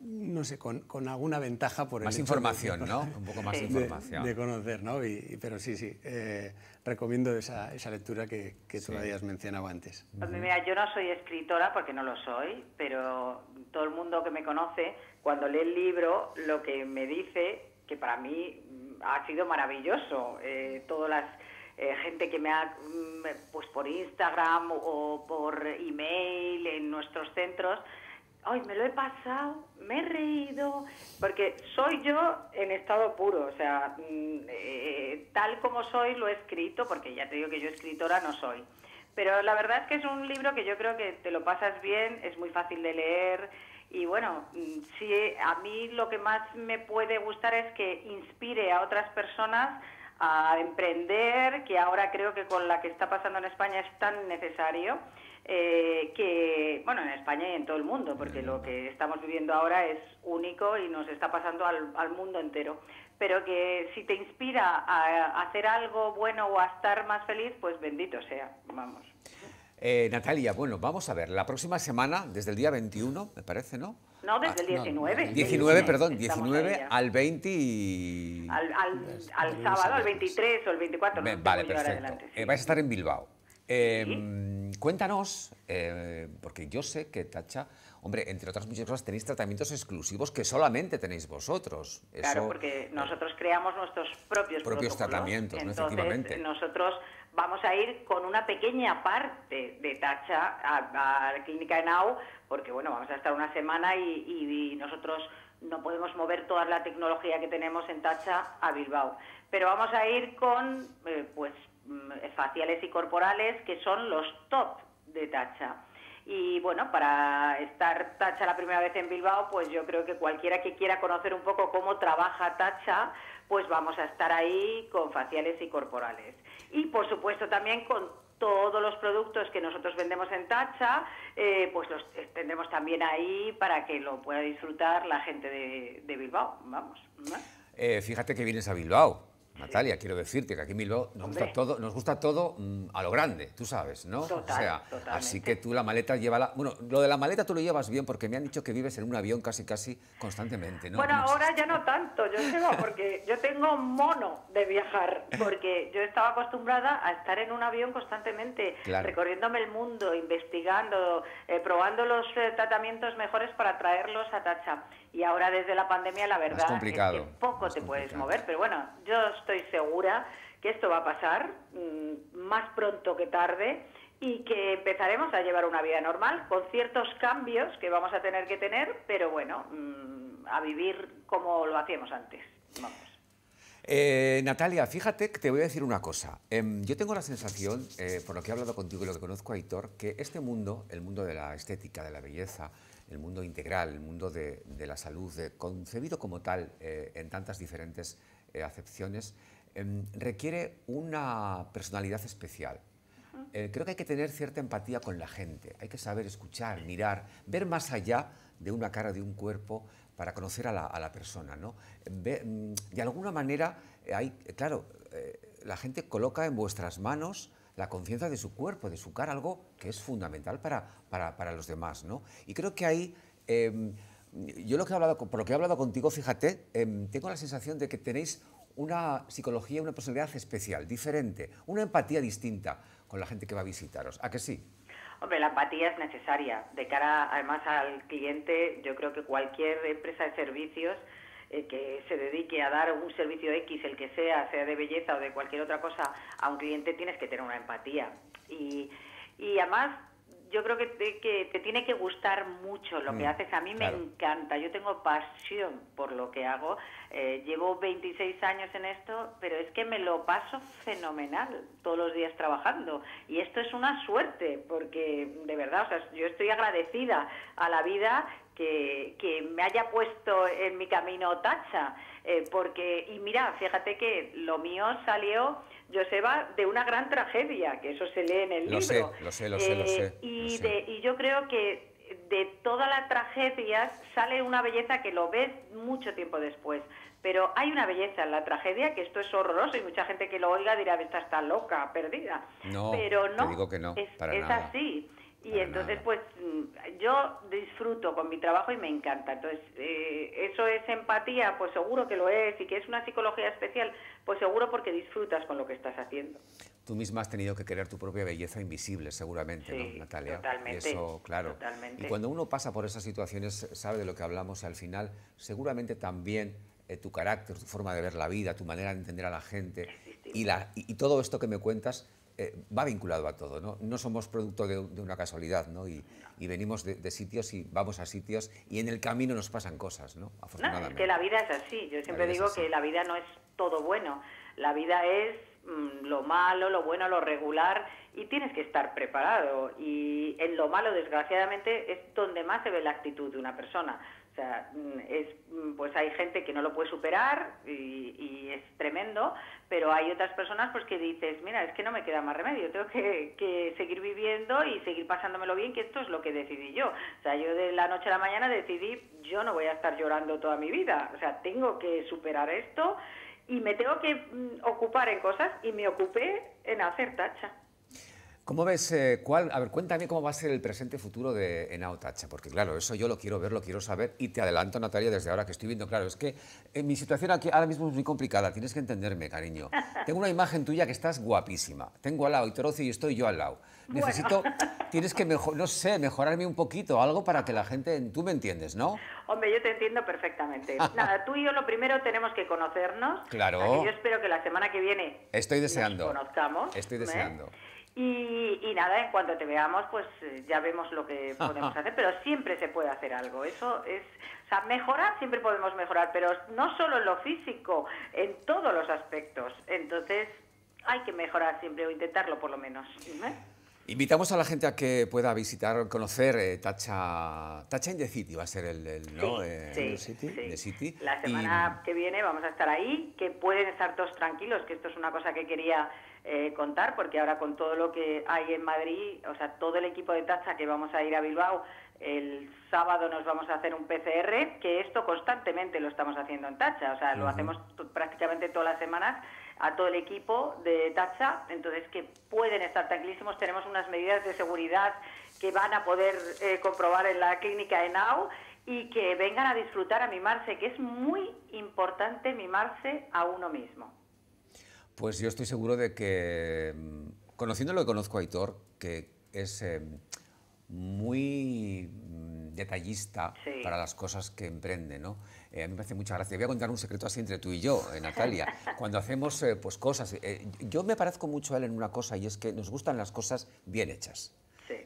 no sé, con, con, alguna ventaja por más el información, ¿no? Un poco más de información. De, conocer, ¿no? Y, pero sí, sí, eh, recomiendo esa, esa, lectura que, que tú habías mencionado antes. Pues mira, yo no soy escritora porque no lo soy, pero todo el mundo que me conoce, cuando lee el libro, lo que me dice, que para mí ha sido maravilloso, eh, todas las eh, gente que me ha, mm, pues por Instagram o por email en nuestros centros, ay, me lo he pasado, me he reído, porque soy yo en estado puro, o sea, mm, eh, tal como soy lo he escrito, porque ya te digo que yo escritora no soy. Pero la verdad es que es un libro que yo creo que te lo pasas bien, es muy fácil de leer y bueno, mm, sí, a mí lo que más me puede gustar es que inspire a otras personas a emprender, que ahora creo que con la que está pasando en España es tan necesario eh, que, bueno, en España y en todo el mundo, porque lo que estamos viviendo ahora es único y nos está pasando al, mundo entero. Pero que si te inspira a, hacer algo bueno o a estar más feliz, pues bendito sea, vamos. Eh, Natalia, bueno, vamos a ver, la próxima semana, desde el día 21, me parece, ¿no? No, desde el 19. 19, perdón, 19 al 20 y... Al, al, sábado, al 23 o el 24. No vale, perfecto. Eh, vais a estar en Bilbao. Em, cuéntanos, eh, porque yo sé que Tacha, hombre, entre otras muchas cosas, tenéis tratamientos exclusivos que solamente tenéis vosotros. claro, porque nosotros creamos nuestros propios, propios tratamientos, ¿no? efectivamente. Nosotros vamos a ir con una pequeña parte de Tacha a, la clínica de Nau, porque bueno, vamos a estar una semana y, nosotros no podemos mover toda la tecnología que tenemos en Tacha a Bilbao. Pero vamos a ir con, eh, pues, Mm, faciales y corporales, que son los top de Tacha. Y bueno, para estar Tacha la primera vez en Bilbao, pues yo creo que cualquiera que quiera conocer un poco cómo trabaja Tacha, pues vamos a estar ahí con faciales y corporales. Y por supuesto también con todos los productos que nosotros vendemos en Tacha, eh, pues los tendremos también ahí para que lo pueda disfrutar la gente de, Bilbao. Vamos. Eh, fíjate que vienes a Bilbao. Natalia, quiero decirte que aquí en Bilbao nos gusta todo, nos gusta todo mm, a lo grande, tú sabes, ¿no? o sea, así que tú la maleta la... Bueno, lo de la maleta tú lo llevas bien porque me han dicho que vives en un avión casi casi constantemente, ¿no? Bueno, ahora ya no tanto, yo sé, porque yo tengo mono de viajar, porque yo estaba acostumbrada a estar en un avión constantemente, recorriéndome el mundo, investigando, eh, probando los eh, tratamientos mejores para traerlos a Tacha. Y ahora desde la pandemia la verdad es, que poco te puedes mover, pero bueno, yo estoy segura que esto va a pasar mm, más pronto que tarde y que empezaremos a llevar una vida normal con ciertos cambios que vamos a tener que tener, pero bueno, mm, a vivir como lo hacíamos antes. Vamos. Eh, Natalia, fíjate que te voy a decir una cosa. Em, yo tengo la sensación, eh, por lo que he hablado contigo y lo que conozco a Hitor, que este mundo, el mundo de la estética, de la belleza, el mundo integral, el mundo de, la salud, concebido como tal eh, en tantas diferentes eh, acepciones, em, requiere una personalidad especial. Eh, creo que hay que tener cierta empatía con la gente, hay que saber escuchar, mirar, ver más allá de una cara, de un cuerpo, para conocer a la, persona. ¿no? Mm, de alguna manera, hay, claro, la gente coloca en vuestras manos la conciencia de su cuerpo, de su cara, algo que es fundamental para, para, los demás. ¿no? Y creo que ahí, em, yo lo que he hablado, por lo que he hablado contigo, fíjate, em, tengo la sensación de que tenéis una psicología, una personalidad especial, diferente, una empatía distinta con la gente que va a visitaros. ¿A que sí? Hombre, la empatía es necesaria. De cara, además, al cliente, yo creo que cualquier empresa de servicios eh, que se dedique a dar un servicio X, el que sea, sea de belleza o de cualquier otra cosa, a un cliente tienes que tener una empatía. Y, y además yo creo que te, que te tiene que gustar mucho lo que mm, haces. A mí me encanta, yo tengo pasión por lo que hago. Eh, llevo 26 años en esto, pero es que me lo paso fenomenal todos los días trabajando. Y esto es una suerte, porque de verdad, o sea, yo estoy agradecida a la vida que, me haya puesto en mi camino tacha, eh, porque, y mira, fíjate que lo mío salió, Joseba, de una gran tragedia, que eso se lee en el libro. Sé, lo sé, lo sé, lo sé. Eh, y, y yo creo que de todas las tragedias sale una belleza que lo ves mucho tiempo después. Pero hay una belleza en la tragedia, que esto es horroroso y mucha gente que lo oiga dirá, esta está loca, perdida. No, pero no, digo que no, es, para es así. Y entonces, pues mm, yo disfruto con mi trabajo y me encanta. Entonces, eh, eso es empatía, pues seguro que lo es. Y que es una psicología especial, pues seguro porque disfrutas con lo que estás haciendo. Tú misma has tenido que querer tu propia belleza invisible, seguramente, ¿no, Natalia? Totalmente. eso, claro. Totalmente. Y cuando uno pasa por esas situaciones, sabe de lo que hablamos, al final, seguramente también eh, tu carácter, tu forma de ver la vida, tu manera de entender a la gente y, la, y todo esto que me cuentas eh, va vinculado a todo, ¿no? No somos producto de, una casualidad, ¿no? Y, venimos de, sitios y vamos a sitios y en el camino nos pasan cosas, ¿no? Afortunadamente. es que la vida es así. Yo siempre digo que la vida no es todo bueno. La vida es mm, lo malo, lo bueno, lo regular y tienes que estar preparado. Y en lo malo, desgraciadamente, es donde más se ve la actitud de una persona. O sea, mm, es, mm, pues hay gente que no lo puede superar y, es tremendo, pero hay otras personas pues que dices, mira, es que no me queda más remedio, tengo que, que, seguir viviendo y seguir pasándomelo bien, que esto es lo que decidí yo. O sea, yo de la noche a la mañana decidí, yo no voy a estar llorando toda mi vida, o sea, tengo que superar esto y me tengo que mm, ocupar en cosas y me ocupé en hacer tacha. ¿Cómo ves, eh, cuál, a ver, cuéntame cómo va a ser el presente futuro de Enao Tacha, porque claro, eso yo lo quiero ver, lo quiero saber y te adelanto, Natalia, desde ahora que estoy viendo, claro, es que eh, mi situación aquí ahora mismo es muy complicada, tienes que entenderme, cariño. Tengo una imagen tuya que estás guapísima, tengo al lado Itorocio y estoy yo al lado. Necesito, tienes que, mejor, no sé, mejorarme un poquito, algo para que la gente, tú me entiendes, ¿no? Hombre, yo te entiendo perfectamente. Nada, tú y yo lo primero tenemos que conocernos. Claro. yo espero que la semana que viene Estoy deseando. Nos conozcamos. Estoy ¿eh? Deseando. Y, nada, en cuanto te veamos, pues eh, ya vemos lo que podemos hacer, pero siempre se puede hacer algo. Eso es, o sea, mejorar siempre podemos mejorar, pero no solo en lo físico, en todos los aspectos. Entonces, hay que mejorar siempre o intentarlo por lo menos. ¿eh? Invitamos a la gente a que pueda visitar, conocer eh, Tacha, Tacha in the City, va a ser el, ¿no? Sí, sí, City. La semana que viene vamos a estar ahí, que pueden estar todos tranquilos, que esto es una cosa que quería eh, contar, porque ahora con todo lo que hay en Madrid, o sea, todo el equipo de Tacha que vamos a ir a Bilbao, el sábado nos vamos a hacer un PCR, que esto constantemente lo estamos haciendo en Tacha, o sea, lo hacemos prácticamente todas las semanas a todo el equipo de Tacha, entonces que pueden estar tranquilísimos, tenemos unas medidas de seguridad que van a poder eh, comprobar en la clínica ENAU y que vengan a disfrutar, a mimarse, que es muy importante mimarse a uno mismo. Pues yo estoy seguro de que, conociendo lo que conozco a Aitor, que es eh, muy mm, detallista para las cosas que emprende, ¿no? Eh, a mí me hace mucha gracia. Voy a contar un secreto así entre tú y yo, eh, Natalia. Cuando hacemos pues, cosas, yo me parezco mucho a él en una cosa y es que nos gustan las cosas bien hechas.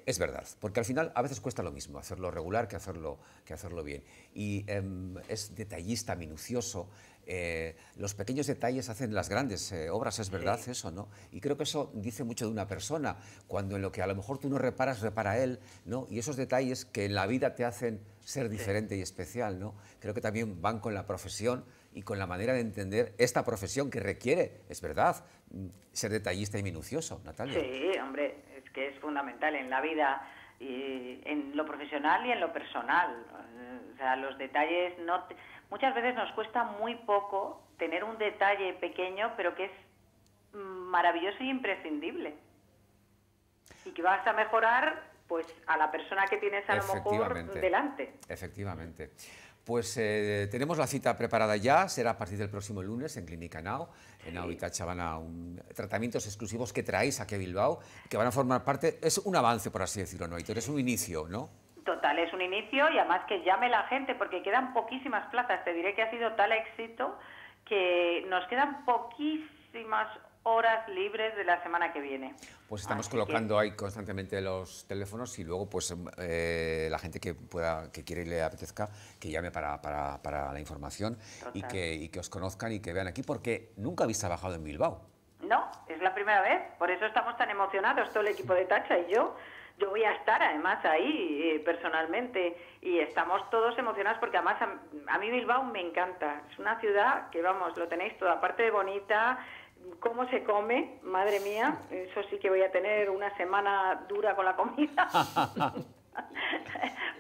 Es verdad, porque al final a veces cuesta lo mismo hacerlo regular que hacerlo, que hacerlo bien. Y em, es detallista, minucioso, eh, los pequeños detalles hacen las grandes eh, obras, es verdad eso, ¿no? Y creo que eso dice mucho de una persona, cuando en lo que a lo mejor tú no reparas, repara él, ¿no? Y esos detalles que en la vida te hacen ser diferente y especial, ¿no? Creo que también van con la profesión y con la manera de entender esta profesión que requiere, es verdad, mm, ser detallista y minucioso, Natalia. Sí, hombre, es que es fundamental en la vida, y en lo profesional y en lo personal. O sea, los detalles no muchas veces nos cuesta muy poco tener un detalle pequeño, pero que es maravilloso y imprescindible. Y que vas a mejorar pues a la persona que tienes a lo mejor delante. Efectivamente. Pues eh, tenemos la cita preparada ya, será a partir del próximo lunes en Clínica Nao. En Nao y Tacha van a un, tratamientos exclusivos que traéis aquí a Bilbao, que van a formar parte, es un avance, por así decirlo, ¿no, Es un inicio, ¿no? Total, es un inicio y además que llame la gente porque quedan poquísimas plazas. Te diré que ha sido tal éxito que nos quedan poquísimas horas libres de la semana que viene. Pues estamos colocando ahí constantemente los teléfonos y luego pues eh, la gente que pueda, que quiere y le apetezca, que llame para, para, para la información y que, y que os conozcan y que vean aquí porque nunca habéis trabajado en Bilbao. No, es la primera vez, por eso estamos tan emocionados todo el equipo de Tacha y yo yo voy a estar además ahí eh, personalmente y estamos todos emocionados porque además a, mí Bilbao me encanta. Es una ciudad que, vamos, lo tenéis toda, aparte de bonita, cómo se come, madre mía, eso sí que voy a tener una semana dura con la comida.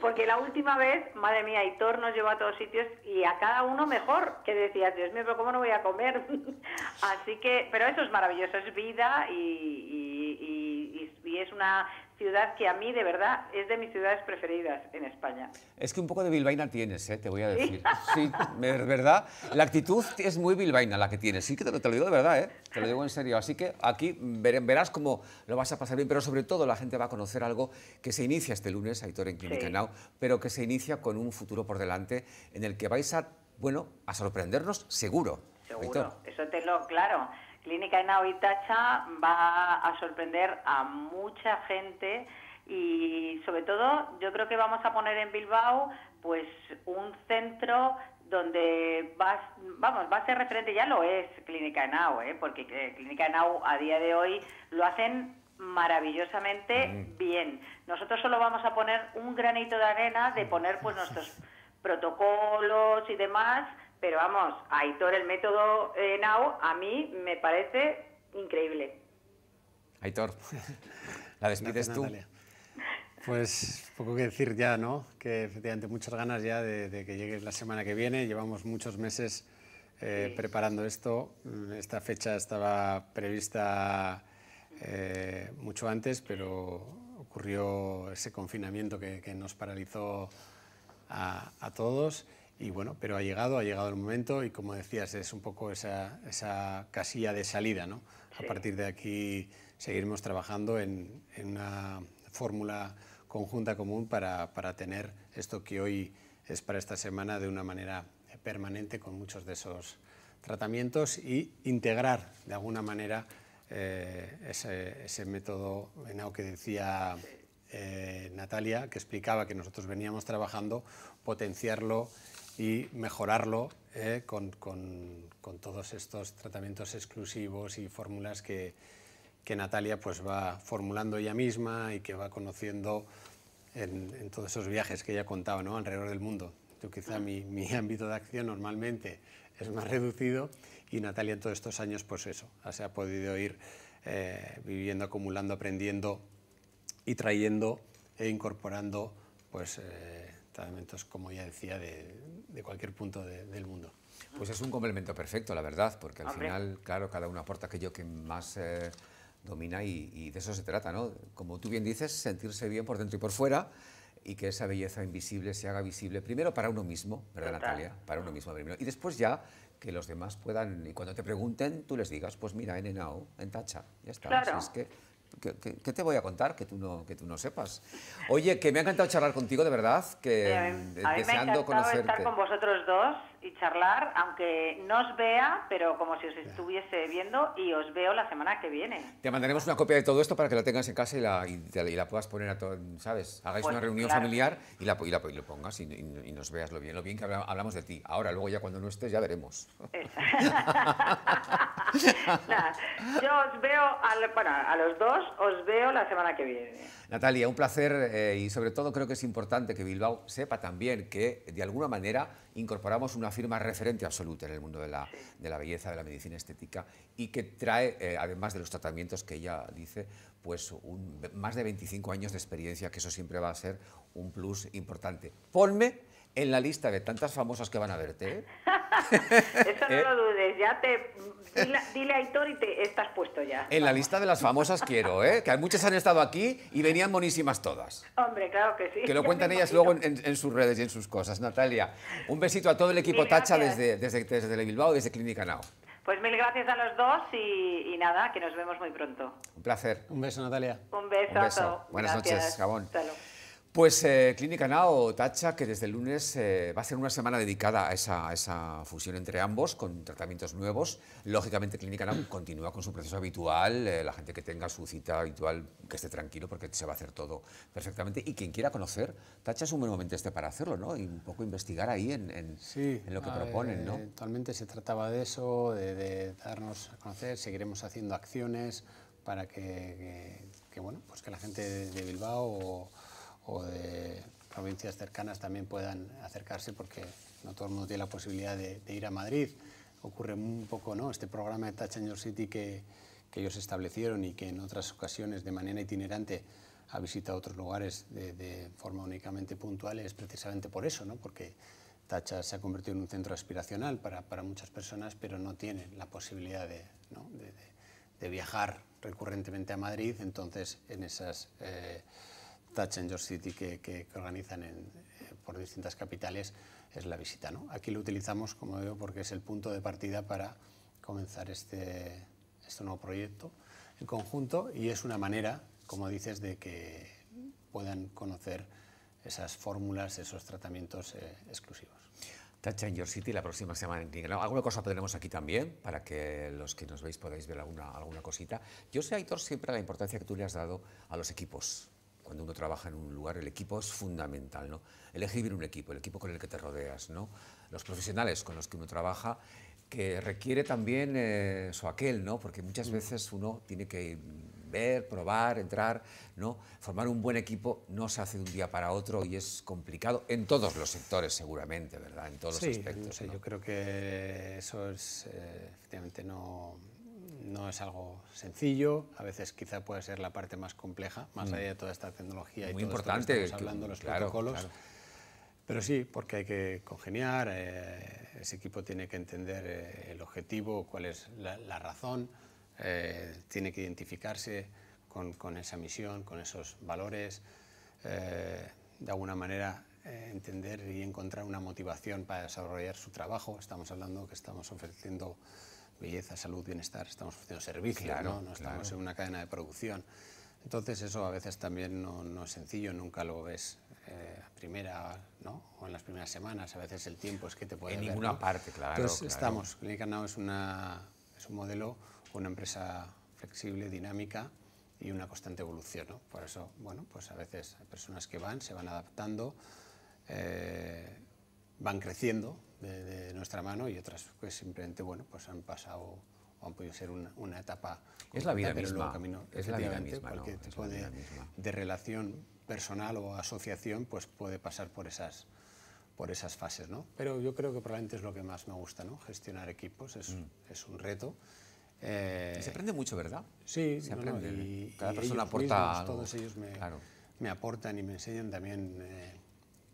Porque la última vez, madre mía, Hitor nos llevó a todos sitios y a cada uno mejor, que decías, Dios mío, pero ¿cómo no voy a comer? Así que, pero eso es maravilloso, es vida y, y es una ciudad que a mí de verdad es de mis ciudades preferidas en España. Es que un poco de bilbaína tienes, ¿eh? te voy a decir. Sí, es verdad. La actitud es muy bilbaína la que tienes. Sí que te, lo digo de verdad, ¿eh? te lo digo en serio. Así que aquí verás cómo lo vas a pasar bien, pero sobre todo la gente va a conocer algo que se inicia este lunes, Aitor en Clínica Now, pero que se inicia con un futuro por delante en el que vais a, bueno, a sorprendernos seguro. Seguro, eso te lo, claro Clínica Enao y Tacha va a sorprender a mucha gente y sobre todo yo creo que vamos a poner en Bilbao pues un centro donde va, vamos, va a ser referente, ya lo es Clínica Enao, ¿eh? porque eh, Clínica Enao a día de hoy lo hacen maravillosamente mm. bien. Nosotros solo vamos a poner un granito de arena de poner pues nuestros protocolos y demás, pero vamos, Aitor, el método Enao a mí me parece increíble. Aitor, la despides tú. Pues poco que decir ya, ¿no? Que efectivamente muchas ganas ya de, que llegue la semana que viene. Llevamos muchos meses eh, preparando esto. Esta fecha estaba prevista eh, mucho antes, pero ocurrió ese confinamiento que, nos paralizó a, todos. Y bueno, pero ha llegado, ha llegado el momento y como decías, es un poco esa, esa casilla de salida, ¿no? A partir de aquí seguiremos trabajando en, en una fórmula conjunta común para, para, tener esto que hoy es para esta semana de una manera permanente con muchos de esos tratamientos y integrar de alguna manera eh, ese, ese, método ENAO que decía eh, Natalia, que explicaba que nosotros veníamos trabajando, potenciarlo y mejorarlo eh, con, con, con, todos estos tratamientos exclusivos y fórmulas que, que Natalia pues va formulando ella misma y que va conociendo en, todos esos viajes que ella contaba ¿no? alrededor del mundo. Yo quizá mi, mi, ámbito de acción normalmente es más reducido y Natalia en todos estos años pues eso, se ha podido ir eh, viviendo, acumulando, aprendiendo y trayendo e incorporando pues eh, tratamientos, como ya decía, de, de cualquier punto del mundo. Pues es un complemento perfecto, la verdad, porque al final, claro, cada uno aporta aquello que más eh, domina y, de eso se trata, ¿no? Como tú bien dices, sentirse bien por dentro y por fuera y que esa belleza invisible se haga visible primero para uno mismo, ¿verdad, Natalia? Para uno mismo primero. Y después ya que los demás puedan, y cuando te pregunten, tú les digas, pues mira, en Enao, en Tacha, ya está. Claro. es que, ¿Qué, te voy a contar que tú, no, que tú no sepas? Oye, que me ha encantado charlar contigo, de verdad, que a mí, deseando me ha estar con vosotros dos y charlar, aunque no os vea, pero como si os estuviese viendo y os veo la semana que viene. Te mandaremos una copia de todo esto para que lo tengas en casa y la, y, la puedas poner a todo, ¿sabes? Hagáis pues una reunión familiar y, la, y, la, lo pongas y, nos veas lo bien, lo bien que hablamos de ti. Ahora, luego ya cuando no estés, ya veremos. yo os veo, bueno, a los dos os veo la semana que viene. Natalia, un placer eh, y sobre todo creo que es importante que Bilbao sepa también que de alguna manera incorporamos una firma referente absoluta en el mundo de la, belleza, de la medicina estética y que trae, eh, además de los tratamientos que ella dice, pues más de 25 años de experiencia, que eso siempre va a ser un plus importante. Ponme en la lista de tantas famosas que van a verte. ¿eh? Eso no ¿Eh? lo dudes, ya te. Dile, a Aitor y te estás puesto ya. En la lista de las famosas quiero, ¿eh? Que muchas han estado aquí y venían monísimas todas. Hombre, claro que sí. Que lo cuentan ellas luego en, sus redes y en sus cosas. Natalia, un besito a todo el equipo Tacha desde, desde, desde Bilbao, desde Clínica Nao. Pues mil gracias a los dos y, nada, que nos vemos muy pronto. Un placer. Un beso, Natalia. Un beso. Buenas noches, Gabón. Pues eh, Clínica Nao Tacha, que desde el lunes eh, va a ser una semana dedicada a esa, fusión entre ambos, con tratamientos nuevos. Lógicamente, Clínica Nao continúa con su proceso habitual. Eh, la gente que tenga su cita habitual, que esté tranquilo, porque se va a hacer todo perfectamente. Y quien quiera conocer, Tacha es un buen momento este para hacerlo, ¿no? Y un poco investigar ahí en, en, lo que proponen, ¿no? Actualmente se trataba de eso, de, darnos a conocer. Seguiremos haciendo acciones para que, bueno, pues que la gente de Bilbao o de provincias cercanas también puedan acercarse porque no todo el mundo tiene la posibilidad de, ir a Madrid. Ocurre un poco ¿no? este programa de Touch Your City que, que, ellos establecieron y que en otras ocasiones de manera itinerante ha visitado otros lugares de, forma únicamente puntual es precisamente por eso, ¿no? porque Tacha se ha convertido en un centro aspiracional para, para muchas personas, pero no tienen la posibilidad de, ¿no? de, de viajar recurrentemente a Madrid, entonces en esas... Eh, Touch and Your City que, organizan eh, por distintas capitales es la visita. ¿no? Aquí lo utilizamos, como digo, porque es el punto de partida para comenzar este, este nuevo proyecto en conjunto y es una manera, como dices, de que puedan conocer esas fórmulas, esos tratamientos eh, exclusivos. Tacha in Your City la próxima semana en Alguna cosa tenemos aquí también, para que los que nos veis podáis ver alguna, alguna cosita. Yo sé, Aitor, siempre la importancia que tú le has dado a los equipos. Cuando uno trabaja en un lugar, el equipo es fundamental, ¿no? Elegir un equipo, el equipo con el que te rodeas, ¿no? Los profesionales con los que uno trabaja, que requiere también eh, su aquel, ¿no? Porque muchas mm. veces uno tiene que ver, probar, entrar, ¿no? Formar un buen equipo no se hace de un día para otro y es complicado en todos los sectores seguramente, ¿verdad? En todos los aspectos. Sí, yo creo que eso es, eh, efectivamente no, no es algo sencillo, a veces quizá puede ser la parte más compleja, más mm. allá de toda esta tecnología y todo importante, esto que estamos hablando, los protocolos. Pero sí, porque hay que congeniar, eh, ese equipo tiene que entender eh, el objetivo, cuál es la razón, eh, tiene que identificarse con, con, esa misión, con esos valores, de alguna manera entender y encontrar una motivación para desarrollar su trabajo. Estamos hablando que estamos ofreciendo belleza, salud, bienestar, estamos ofreciendo servicios, ¿no? no estamos en una cadena de producción. Entonces eso a veces también no, no es sencillo, nunca lo ves a primera, ¿no? O en las primeras semanas, a veces el tiempo es que te puede En ninguna parte, claro. Entonces estamos, Clínica Now es, una, es un modelo una empresa flexible, dinámica y una constante evolución. Por eso, bueno, pues a veces hay personas que van, se van adaptando, eh, van creciendo de, nuestra mano y otras que simplemente, bueno, pues han pasado o han podido ser una, etapa. Es la vida misma. Camino, es la vida misma. Cualquier tipo de, de, relación personal o asociación, pues puede pasar por esas por esas fases, ¿no? Pero yo creo que probablemente es lo que más me gusta, ¿no? Gestionar equipos es, mm. es un reto eh, se aprende mucho, ¿verdad? Sí, se aprende. y, cada persona aporta Todos ellos me, me, aportan y me enseñan también eh,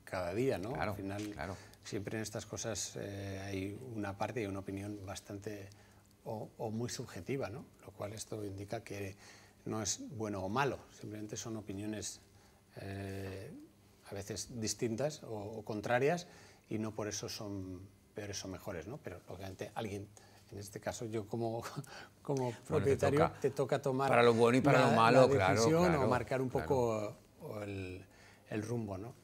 cada día, ¿no? Claro, Al final, claro. Siempre en estas cosas eh, hay una parte y una opinión bastante o, o, muy subjetiva, ¿no? Lo cual esto indica que no es bueno o malo, simplemente son opiniones a veces distintas o, o contrarias y no por eso son peores o mejores, ¿no? Pero obviamente alguien en este caso yo como, como propietario te, toca, tomar para lo bueno y para la, lo malo, decisión claro, o marcar un poco el, el, rumbo, ¿no?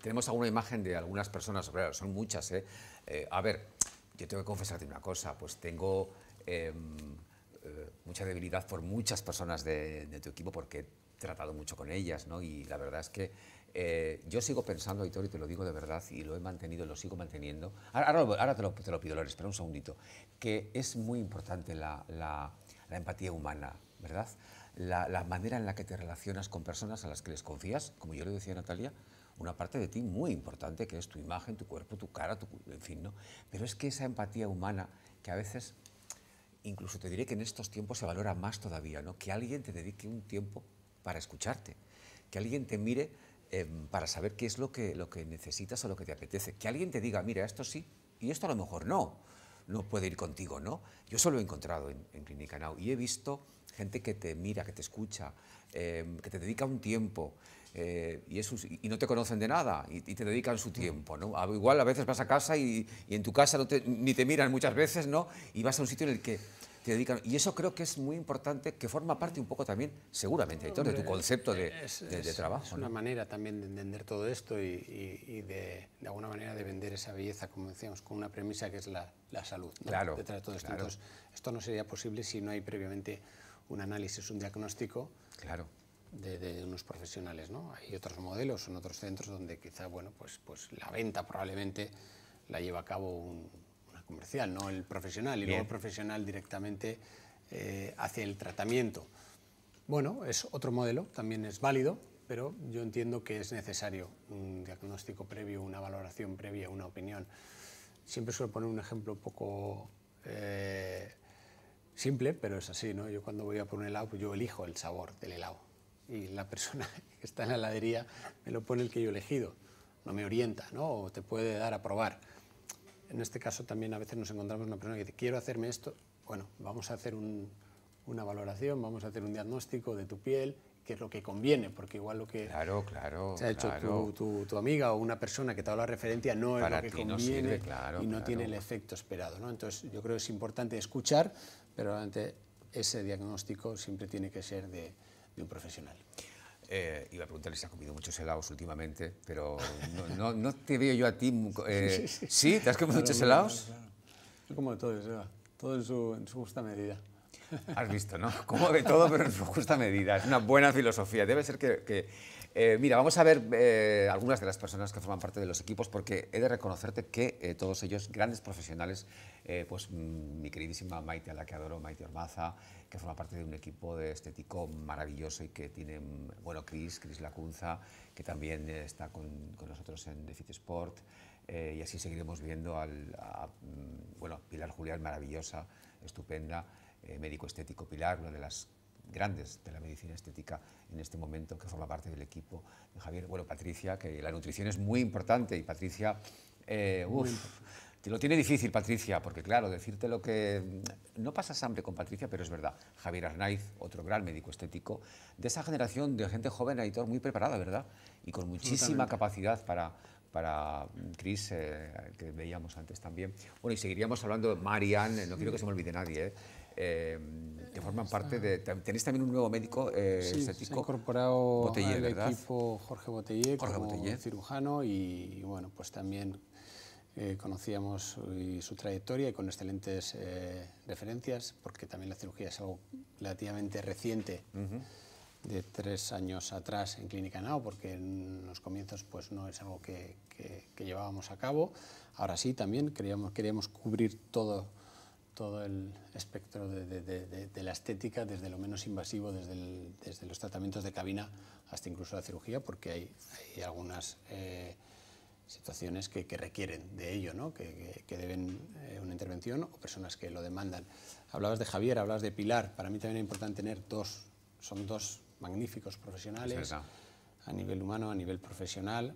Tenemos alguna imagen de algunas personas, son muchas, ¿eh? ¿eh? a ver, yo tengo que confesarte una cosa, pues tengo em, eh, mucha debilidad por muchas personas de, de, tu equipo porque he tratado mucho con ellas, ¿no? Y la verdad es que eh, yo sigo pensando, Aitor, y te lo digo de verdad, y lo he mantenido, lo sigo manteniendo. Ahora, ahora, te, lo, te, lo, pido, Lore, espera un segundito. Que es muy importante la, la, empatía humana, ¿verdad? La, la, manera en la que te relacionas con personas a las que les confías, como yo le decía a Natalia, una parte de ti muy importante, que es tu imagen, tu cuerpo, tu cara, tu, en fin, ¿no? Pero es que esa empatía humana, que a veces, incluso te diré que en estos tiempos se valora más todavía, ¿no? Que alguien te dedique un tiempo para escucharte, que alguien te mire Em, para saber qué es lo que, lo que necesitas o lo que te apetece. Que alguien te diga, mira, esto sí y esto a lo mejor no, no puede ir contigo, ¿no? Yo solo he encontrado en, en Clínica Now y he visto gente que te mira, que te escucha, em, que te dedica un tiempo eh, y, y, no te conocen de nada y, te dedican su tiempo, ¿no? Igual a veces vas a casa y, en tu casa ni te miran muchas veces, ¿no? Y vas a un sitio en el que dedican. Y eso creo que es muy importante, que forma parte un poco también, seguramente, de tu concepto de, trabajo. Es una manera también de entender todo esto y, de, de, alguna manera de vender esa belleza, como decíamos, con una premisa que es la, salud. Claro, detrás de todo esto. Entonces, esto no sería posible si no hay previamente un análisis, un diagnóstico. Claro. De, unos profesionales, ¿no? Hay otros modelos en otros centros donde quizá, bueno, pues, pues la venta probablemente la lleva a cabo un, comercial, no el profesional, y luego el profesional directamente eh, hace el tratamiento. Bueno, es otro modelo, también es válido, pero yo entiendo que es necesario un diagnóstico previo, una valoración previa, una opinión. Siempre suelo poner un ejemplo un poco eh, simple, pero es así, ¿no? Yo cuando voy a por un helado, pues yo elijo el sabor del helado. Y la persona que está en la heladería me lo pone el que yo he elegido, no me orienta, ¿no? O te puede dar a probar. En este caso también a veces nos encontramos una persona que dice, quiero hacerme esto, bueno, vamos a hacer una valoración, vamos a hacer un diagnóstico de tu piel, qué es lo que conviene, porque igual lo que claro, claro, se ha hecho tu, amiga o una persona que te ha dado la referencia no es lo que conviene y no tiene el efecto esperado. ¿no? Entonces yo creo que es importante escuchar, pero ante ese diagnóstico siempre tiene que ser de, un profesional. Eh, iba a preguntarle si ha comido muchos helados últimamente, pero no, no, te veo yo a ti. Eh, sí, ¿Te has comido muchos helados? Yo como de todo, todo en su, en su justa medida. Has visto, ¿no? Como de todo, pero en su justa medida. Es una buena filosofía. Debe ser que eh, mira, vamos a ver eh, algunas de las personas que forman parte de los equipos, porque he de reconocerte que eh, todos ellos, grandes profesionales, pues mm, mi queridísima Maite, a la que adoro, Maite Ormaza, que forma parte de un equipo de estético maravilloso y que tiene, mm, bueno, Cris, Cris Lacunza, que también está con, nosotros en Defit Sport, y así seguiremos viendo al, a, mm, bueno, Pilar Julián, maravillosa, estupenda, médico estético Pilar, una de las grandes de la medicina estética en este momento, que forma parte del equipo de Javier. Bueno, Patricia, que la nutrición es muy importante y Patricia, eh, te lo tiene difícil, Patricia, porque claro, decirte lo que... No pasas hambre con Patricia, pero es verdad. Javier Arnaiz, otro gran médico estético, de esa generación de gente joven, editor, muy preparada, ¿verdad? Y con muchísima capacidad para, para Chris, eh, que veíamos antes también. Bueno, y seguiríamos hablando de Marianne, no quiero que se me olvide nadie, ¿eh? Eh, que forman parte de... Tenéis también un nuevo médico eh, sí, Se ha incorporado al equipo Jorge Botellé como cirujano y, bueno, pues también eh, conocíamos su trayectoria y con excelentes eh, referencias, porque también la cirugía es algo relativamente reciente, de tres años atrás en Clínica Nao, porque en los comienzos pues no es algo que, que, llevábamos a cabo. Ahora sí, también queríamos, queríamos cubrir todo todo el espectro de, la estética, desde lo menos invasivo, desde, desde, los tratamientos de cabina hasta incluso la cirugía, porque hay, hay algunas eh, situaciones que, requieren de ello, ¿no? que, deben eh, una intervención o personas que lo demandan. Hablabas de Javier, hablabas de Pilar, para mí también es importante tener dos, son dos magníficos profesionales a nivel humano, a nivel profesional,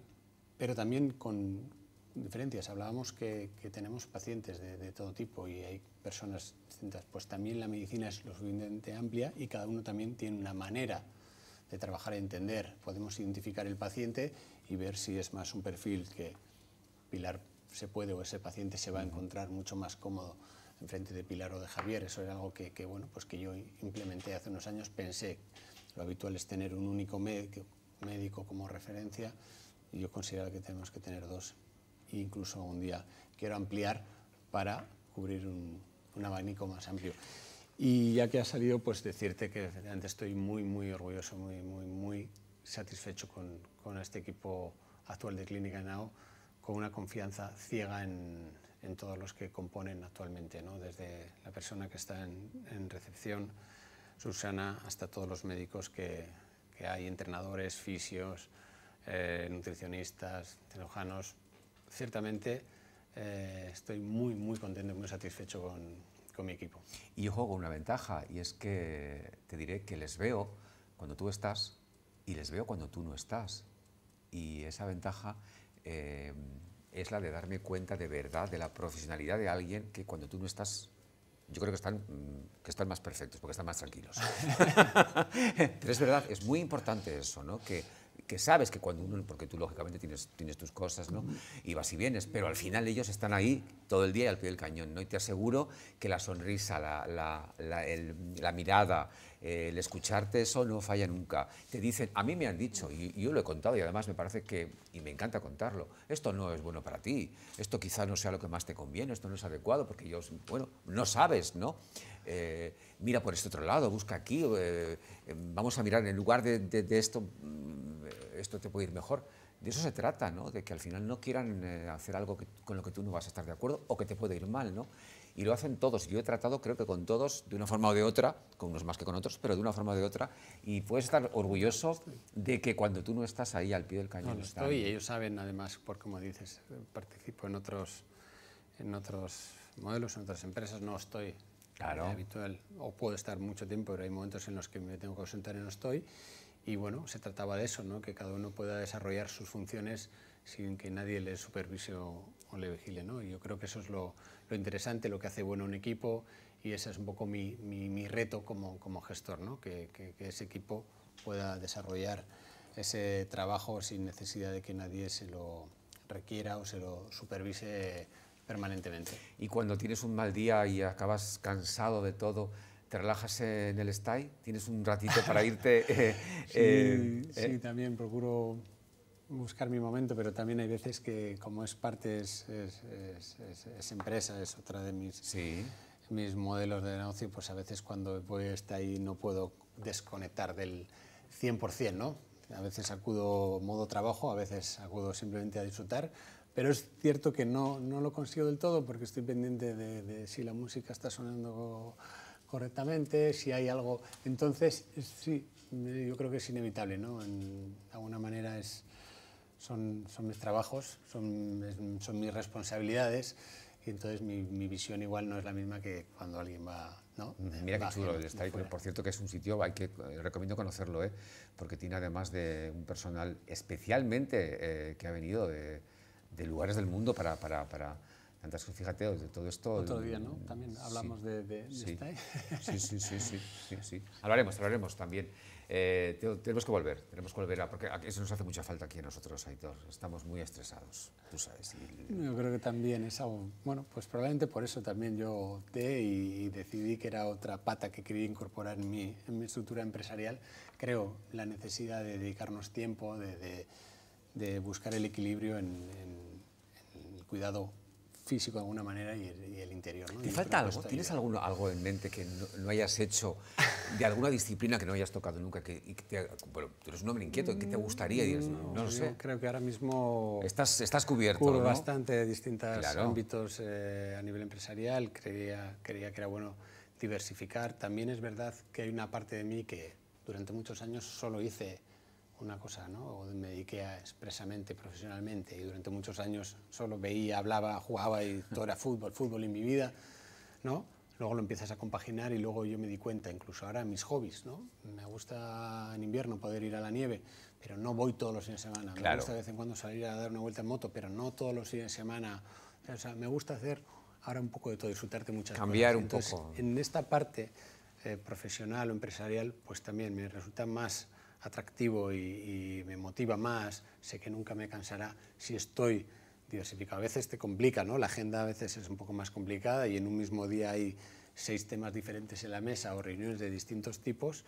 pero también con, diferencias. Hablábamos que, tenemos pacientes de, todo tipo y hay personas distintas. Pues también la medicina es lo suficientemente amplia y cada uno también tiene una manera de trabajar y entender. Podemos identificar el paciente y ver si es más un perfil que Pilar se puede o ese paciente se va a encontrar mucho más cómodo en frente de Pilar o de Javier. Eso era algo que, bueno, pues que yo implementé hace unos años. Pensé, lo habitual es tener un único médico, médico como referencia y yo considero que tenemos que tener dos incluso un día quiero ampliar para cubrir un, abanico más amplio. Y ya que ha salido, pues decirte que efectivamente estoy muy, muy orgulloso, muy, muy, muy satisfecho con, con este equipo actual de Clínica Now, con una confianza ciega en, en todos los que componen actualmente, ¿no? desde la persona que está en, en recepción, Susana, hasta todos los médicos que, que hay, entrenadores, fisios, eh, nutricionistas, cirujanos, ciertamente eh, estoy muy, muy contento y muy satisfecho con, con, mi equipo. Y yo juego una ventaja, y es que te diré que les veo cuando tú estás y les veo cuando tú no estás. Y esa ventaja eh, es la de darme cuenta de verdad de la profesionalidad de alguien que cuando tú no estás yo creo que están, mm, que están más perfectos, porque están más tranquilos. Pero es verdad, es muy importante eso, ¿no? Que que sabes que cuando uno, porque tú lógicamente tienes, tienes tus cosas, ¿no? Y vas y vienes, pero al final ellos están ahí todo el día y al pie del cañón, ¿no? Y te aseguro que la sonrisa, la, la, mirada, el escucharte, eso no falla nunca. Te dicen, a mí me han dicho, y, yo lo he contado y además me parece que, y me encanta contarlo, esto no es bueno para ti, esto quizá no sea lo que más te conviene, esto no es adecuado, porque ellos, bueno, no sabes, ¿no? Eh, mira por este otro lado, busca aquí, eh, eh, vamos a mirar, en lugar de, de esto, esto te puede ir mejor. De eso se trata, ¿no? De que al final no quieran eh, hacer algo con lo que tú no vas a estar de acuerdo o que te puede ir mal, ¿no? Y lo hacen todos. Yo he tratado, creo que con todos, de una forma o de otra, con unos más que con otros, pero de una forma o de otra. Y puedes estar orgulloso de que cuando tú no estás ahí al pie del cañón. No, estoy, y ellos saben, además, por como dices, participo en otros, en otros modelos, en otras empresas, no estoy claro. habitual, o puedo estar mucho tiempo, pero hay momentos en los que me tengo que ausentar y no estoy. Y bueno, se trataba de eso, ¿no? que cada uno pueda desarrollar sus funciones sin que nadie le supervise o, le vigile. ¿no? Y yo creo que eso es lo, lo, interesante, lo que hace bueno un equipo y ese es un poco mi, mi, reto como, como gestor, ¿no? que, que, ese equipo pueda desarrollar ese trabajo sin necesidad de que nadie se lo requiera o se lo supervise permanentemente. Y cuando tienes un mal día y acabas cansado de todo, ¿Te relajas en el stay? ¿Tienes un ratito para irte? Eh, sí, sí también procuro buscar mi momento, pero también hay veces que como es parte, es, es, empresa, es otra de mis, sí. mis modelos de negocio, pues a veces cuando voy hasta ahí no puedo desconectar del 100%, ¿no? A veces acudo modo trabajo, a veces acudo simplemente a disfrutar, pero es cierto que no, no lo consigo del todo porque estoy pendiente de, de si la música está sonando correctamente, si hay algo... Entonces, sí, yo creo que es inevitable, ¿no? En, de alguna manera es son, son mis trabajos, son, son mis responsabilidades y entonces mi, mi, visión igual no es la misma que cuando alguien va... ¿no? Mira qué chulo el Style, por cierto que es un sitio, hay que, eh, recomiendo conocerlo, ¿eh? porque tiene además de un personal especialmente eh, que ha venido de, de, lugares del mundo para, para, para tantas fíjate, de todo esto... Otro día, ¿no? También hablamos de, de, sí. sí, sí, sí, sí, sí, sí, Hablaremos, hablaremos también. Eh, tenemos que volver, tenemos que volver, a, porque eso nos hace mucha falta aquí a nosotros, Aitor. Estamos muy estresados, tú sabes. Yo creo que también es algo, bueno, pues probablemente por eso también yo opté y, decidí que era otra pata que quería incorporar en mi, en mi estructura empresarial. Creo la necesidad de dedicarnos tiempo, de, de, de buscar el equilibrio en, en, en el cuidado físico de alguna manera y el, interior. ¿no? ¿Te falta algo? ¿Tienes algo, algo en mente que no, hayas hecho, de alguna disciplina que no hayas tocado nunca? Que, y te, bueno, tú eres un hombre inquieto, ¿qué te gustaría? no, no, lo sé. Creo que ahora mismo... Estás, estás cubierto, ¿no? bastante distintos ámbitos eh, a nivel empresarial. Creía, creía que era bueno diversificar. También es verdad que hay una parte de mí que durante muchos años solo hice una cosa, ¿no? O me dediqué a expresamente, profesionalmente, y durante muchos años solo veía, hablaba, jugaba y todo era fútbol, fútbol en mi vida, ¿no? Luego lo empiezas a compaginar y luego yo me di cuenta, incluso ahora mis hobbies, ¿no? Me gusta en invierno poder ir a la nieve, pero no voy todos los fines de semana. Me gusta de vez en cuando salir a dar una vuelta en moto, pero no todos los fines de semana. O sea, me gusta hacer ahora un poco de todo, disfrutarte muchas Cambiar cosas. Cambiar un poco. En esta parte eh, profesional o empresarial, pues también me resulta más atractivo y, me motiva más, sé que nunca me cansará si estoy diversificado. A veces te complica, ¿no? La agenda a veces es un poco más complicada y en un mismo día hay seis temas diferentes en la mesa o reuniones de distintos tipos,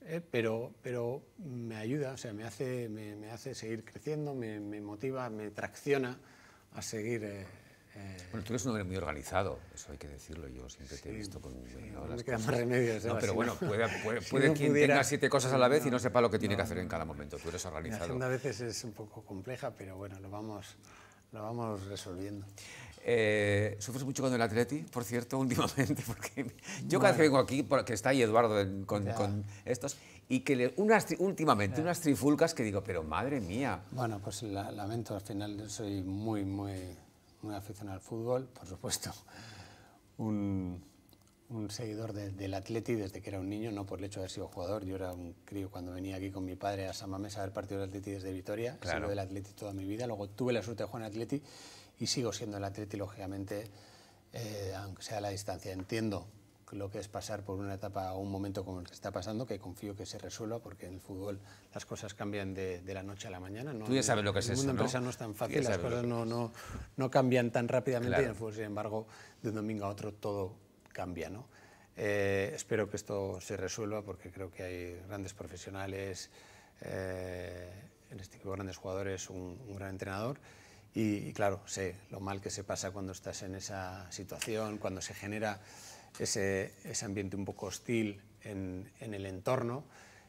eh, pero, pero me ayuda, o sea, me hace, me, me hace seguir creciendo, me, me, motiva, me tracciona a seguir eh, bueno, tú eres un hombre muy organizado, eso hay que decirlo, yo siempre te he visto con... no, me quedan más remedios. No, pero bueno, puede, puede, quien tenga siete cosas a la vez y no sepa lo que tiene que hacer en cada momento, tú eres organizado. La a veces es un poco compleja, pero bueno, lo vamos, lo vamos resolviendo. Eh, ¿Sufres mucho con el Atleti, por cierto, últimamente? Porque yo cada vez que vengo aquí, porque está ahí Eduardo con, con, estos, y que le, unas, últimamente unas trifulcas que digo, pero madre mía. Bueno, pues lamento, al final soy muy, muy muy aficionado al fútbol, por supuesto, un, un seguidor del Atleti desde que era un niño, no por el hecho de haber sido jugador. Yo era un crío cuando venía aquí con mi padre a San Mamés a ver partidos del Atleti desde Vitoria. Claro. Sigo del Atleti toda mi vida. Luego tuve la suerte de jugar en Atleti y sigo siendo el Atleti, lógicamente, eh, aunque sea a la distancia. Entiendo lo que es pasar por una etapa o un momento como el que está pasando, que confío que se resuelva, porque en el fútbol las cosas cambian de, de la noche a la mañana. ¿no? Tú ya sabes lo que es eso, ¿no? empresa no es tan fácil, las cosas no, no, no, cambian tan rápidamente y en el fútbol, sin embargo, de un domingo a otro todo cambia. ¿no? Eh, espero que esto se resuelva porque creo que hay grandes profesionales, eh, en este equipo grandes jugadores, un, un gran entrenador. Y, y, claro, sé lo mal que se pasa cuando estás en esa situación, cuando se genera ese, ese ambiente un poco hostil en, en, el entorno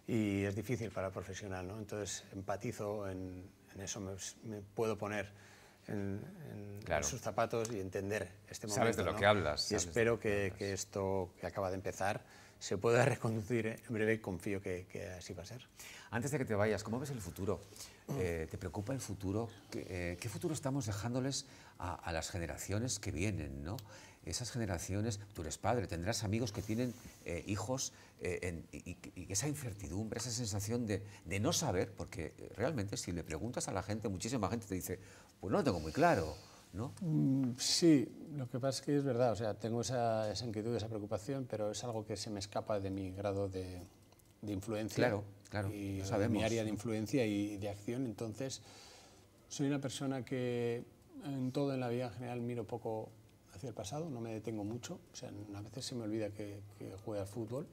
y es difícil para el profesional. ¿no? Entonces empatizo en, en eso, me, me, puedo poner en, claro. sus zapatos y entender este momento. Sabes de lo ¿no? que hablas. Y espero que, que, esto que acaba de empezar se pueda reconducir en breve y confío que, que, así va a ser. Antes de que te vayas, ¿cómo ves el futuro? Eh, ¿Te preocupa el futuro? ¿Qué, eh, ¿Qué, futuro estamos dejándoles a, a las generaciones que vienen? ¿no? Esas generaciones, tú eres padre, tendrás amigos que tienen eh, hijos eh, en, y, y, esa incertidumbre, esa sensación de, de, no saber, porque eh, realmente si le preguntas a la gente, muchísima gente te dice, pues no lo tengo muy claro, ¿no? Mm, sí, lo que pasa es que es verdad, o sea, tengo esa, esa inquietud, esa preocupación, pero es algo que se me escapa de mi grado de, de influencia. Claro, claro, y lo sabemos. mi área de influencia y de acción, entonces soy una persona que en todo en la vida en general miro poco hacia el pasado, no me detengo mucho, o sea, a veces se me olvida que, que juego al fútbol,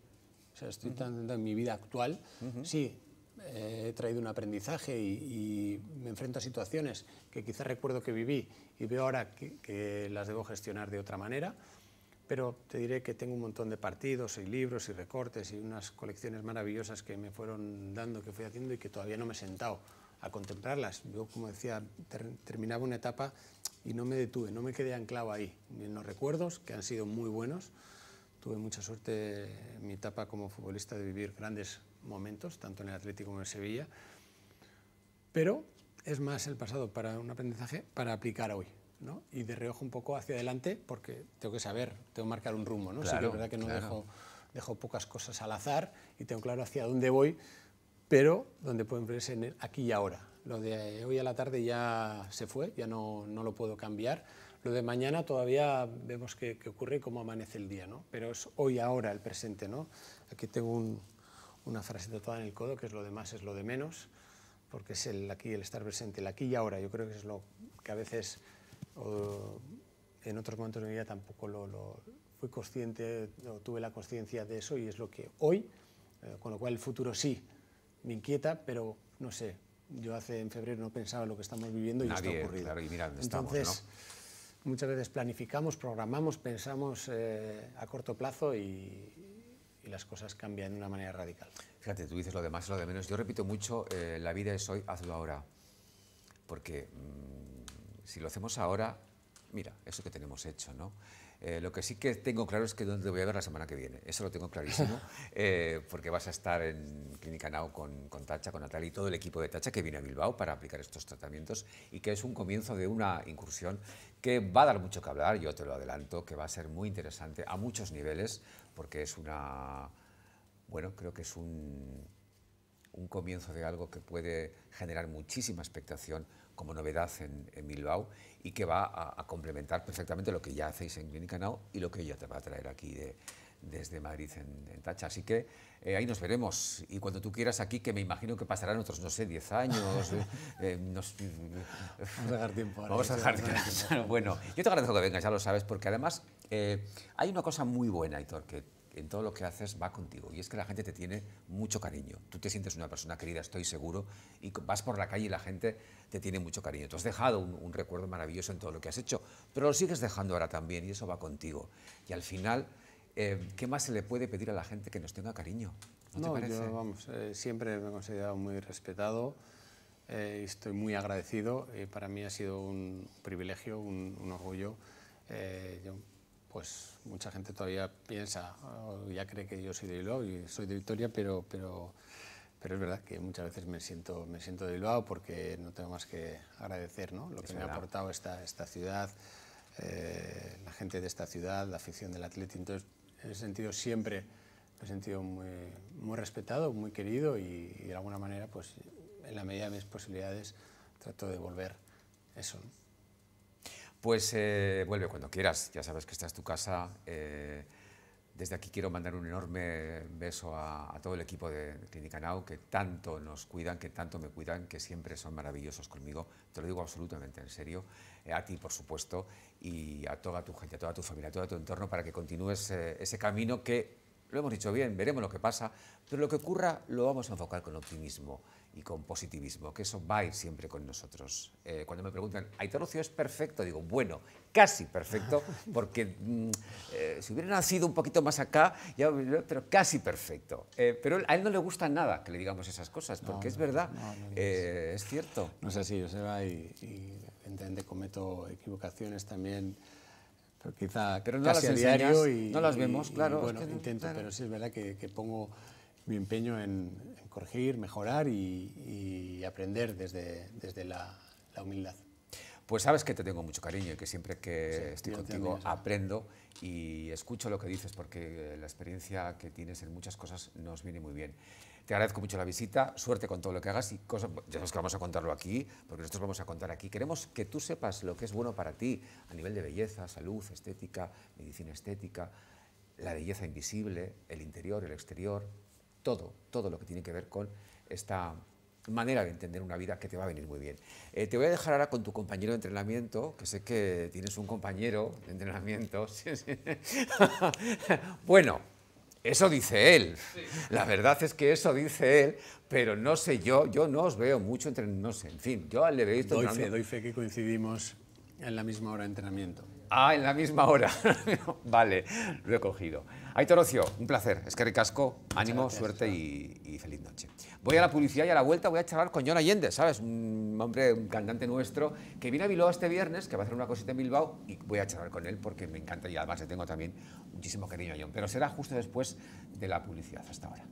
o sea, estoy tan en mi vida actual, sí, he traído un aprendizaje y, me enfrento a situaciones que quizás recuerdo que viví y veo ahora que, las debo gestionar de otra manera, pero te diré que tengo un montón de partidos y libros y recortes y unas colecciones maravillosas que me fueron dando, que fui haciendo y que todavía no me he sentado a contemplarlas. Yo, como decía, terminaba una etapa y no me detuve, no me quedé anclado ahí, en los recuerdos, que han sido muy buenos. Tuve mucha suerte en mi etapa como futbolista de vivir grandes momentos, tanto en el Atlético como en Sevilla, pero es más el pasado para un aprendizaje para aplicar hoy. ¿no? Y de reojo un poco hacia adelante, porque tengo que saber, tengo que marcar un rumbo. ¿no? sí que es verdad que no dejo, dejo pocas cosas al azar y tengo claro hacia dónde voy, pero donde pueden verse en aquí y ahora. Lo de hoy a la tarde ya se fue, ya no, no lo puedo cambiar. Lo de mañana todavía vemos qué, ocurre y cómo amanece el día, ¿no? pero es hoy ahora el presente. ¿no? Aquí tengo un, una frase tatuada en el codo, que es lo de más es lo de menos, porque es el aquí, el estar presente, el aquí y ahora. Yo creo que es lo que a veces en otros momentos de mi vida tampoco lo, fui consciente, o tuve la conciencia de eso y es lo que hoy, eh, con lo cual el futuro sí me inquieta, pero no sé, yo hace en febrero no pensaba en lo que estamos viviendo y Nadie, está ocurriendo. Claro, y mira dónde Entonces, estamos, ¿no? muchas veces planificamos, programamos, pensamos eh, a corto plazo y, las cosas cambian de una manera radical. Fíjate, tú dices lo de más, lo de menos. Yo repito mucho, eh, la vida es hoy, hazlo ahora. Porque mm, si lo hacemos ahora, mira, eso que tenemos hecho, ¿no? Eh, lo que sí que tengo claro es que dónde voy a ver la semana que viene. Eso lo tengo clarísimo, eh, porque vas a estar en Clínica Now con, con, Tacha, con Natalia y todo el equipo de Tacha que viene a Bilbao para aplicar estos tratamientos y que es un comienzo de una incursión que va a dar mucho que hablar, yo te lo adelanto, que va a ser muy interesante a muchos niveles, porque es una, bueno, creo que es un, un comienzo de algo que puede generar muchísima expectación como novedad en, en Bilbao y que va a, complementar perfectamente lo que ya hacéis en Clínica Now y lo que ella te va a traer aquí de, desde Madrid en, Tacha. Así que eh, ahí nos veremos. Y cuando tú quieras aquí, que me imagino que pasarán otros, no sé, 10 años. Eh, eh, nos, Vamos a dejar tiempo. Vamos a dejar tiempo. bueno, yo te agradezco que vengas, ya lo sabes, porque además hay una cosa muy buena, Aitor, que en todo lo que haces va contigo. Y es que la gente te tiene mucho cariño. Tú te sientes una persona querida, estoy seguro, y vas por la calle y la gente te tiene mucho cariño. Tú has dejado un, recuerdo maravilloso en todo lo que has hecho, pero lo sigues dejando ahora también y eso va contigo. Y al final, eh, ¿qué más se le puede pedir a la gente que nos tenga cariño? ¿No, Yo, vamos, eh, siempre me he considerado muy respetado. Eh, estoy muy agradecido. para mí ha sido un privilegio, un, un orgullo. Yo pues mucha gente todavía piensa, o ya cree que yo soy de Bilbao y soy de Vitoria, pero, pero, pero es verdad que muchas veces me siento, me siento de Bilbao porque no tengo más que agradecer ¿no? lo que me ha aportado esta, esta ciudad, eh, la gente de esta ciudad, la afición del Atleti. Entonces, en ese sentido siempre me he sentido muy, muy respetado, muy querido y, de alguna manera, pues en la medida de mis posibilidades, trato de devolver eso. Pues eh, vuelve cuando quieras, ya sabes que esta es tu casa. Eh, desde aquí quiero mandar un enorme beso a, todo el equipo de, Clínica Now, que tanto nos cuidan, que tanto me cuidan, que siempre son maravillosos conmigo. Te lo digo absolutamente en serio. Eh, a ti, por supuesto, y a toda tu gente, a toda tu familia, a todo tu entorno, para que continúes ese camino que, lo hemos dicho bien, veremos lo que pasa, pero lo que ocurra lo vamos a enfocar con optimismo y con positivismo, que eso va a ir siempre con nosotros. Eh, cuando me preguntan, ¿Aitor Rocío es perfecto? Digo, bueno, casi perfecto, porque mm, eh, si hubiera nacido un poquito más acá, ya, pero casi perfecto. Eh, pero a él no le gusta nada que le digamos esas cosas, porque es verdad, es cierto. No es así, Joseba, y, y evidentemente cometo equivocaciones también pero quizá pero no casi las a diario y no las vemos, claro. bueno, intento, pero sí es verdad que, que pongo mi empeño en, corregir, mejorar y, aprender desde, desde la, humildad. Pues sabes que te tengo mucho cariño y que siempre que estoy contigo aprendo y escucho lo que dices porque la experiencia que tienes en muchas cosas nos viene muy bien. Te agradezco mucho la visita, suerte con todo lo que hagas y cosas, ya sabes que vamos a contarlo aquí, porque nosotros vamos a contar aquí. Queremos que tú sepas lo que es bueno para ti a nivel de belleza, salud, estética, medicina estética, la belleza invisible, el interior, el exterior, todo, todo lo que tiene que ver con esta manera de entender una vida que te va a venir muy bien. Eh, te voy a dejar ahora con tu compañero de entrenamiento, que sé que tienes un compañero de entrenamiento. bueno, eso dice él. La verdad es que eso dice él, pero no sé yo, yo no os veo mucho entre, no sé, en fin, yo le veo doy fe, doy fe que coincidimos en la misma hora de entrenamiento. Ah, en la misma hora. vale, lo he cogido. Aitor Ocio, un placer. Es que ricasco, ánimo, suerte y, feliz noche. Voy a la publicidad y a la vuelta voy a charlar con John Allende, ¿sabes? Un hombre, un cantante nuestro que viene a Bilbao este viernes, que va a hacer una cosita en Bilbao y voy a charlar con él porque me encanta y además le tengo también muchísimo cariño a John. Pero será justo después de la publicidad. Hasta ahora.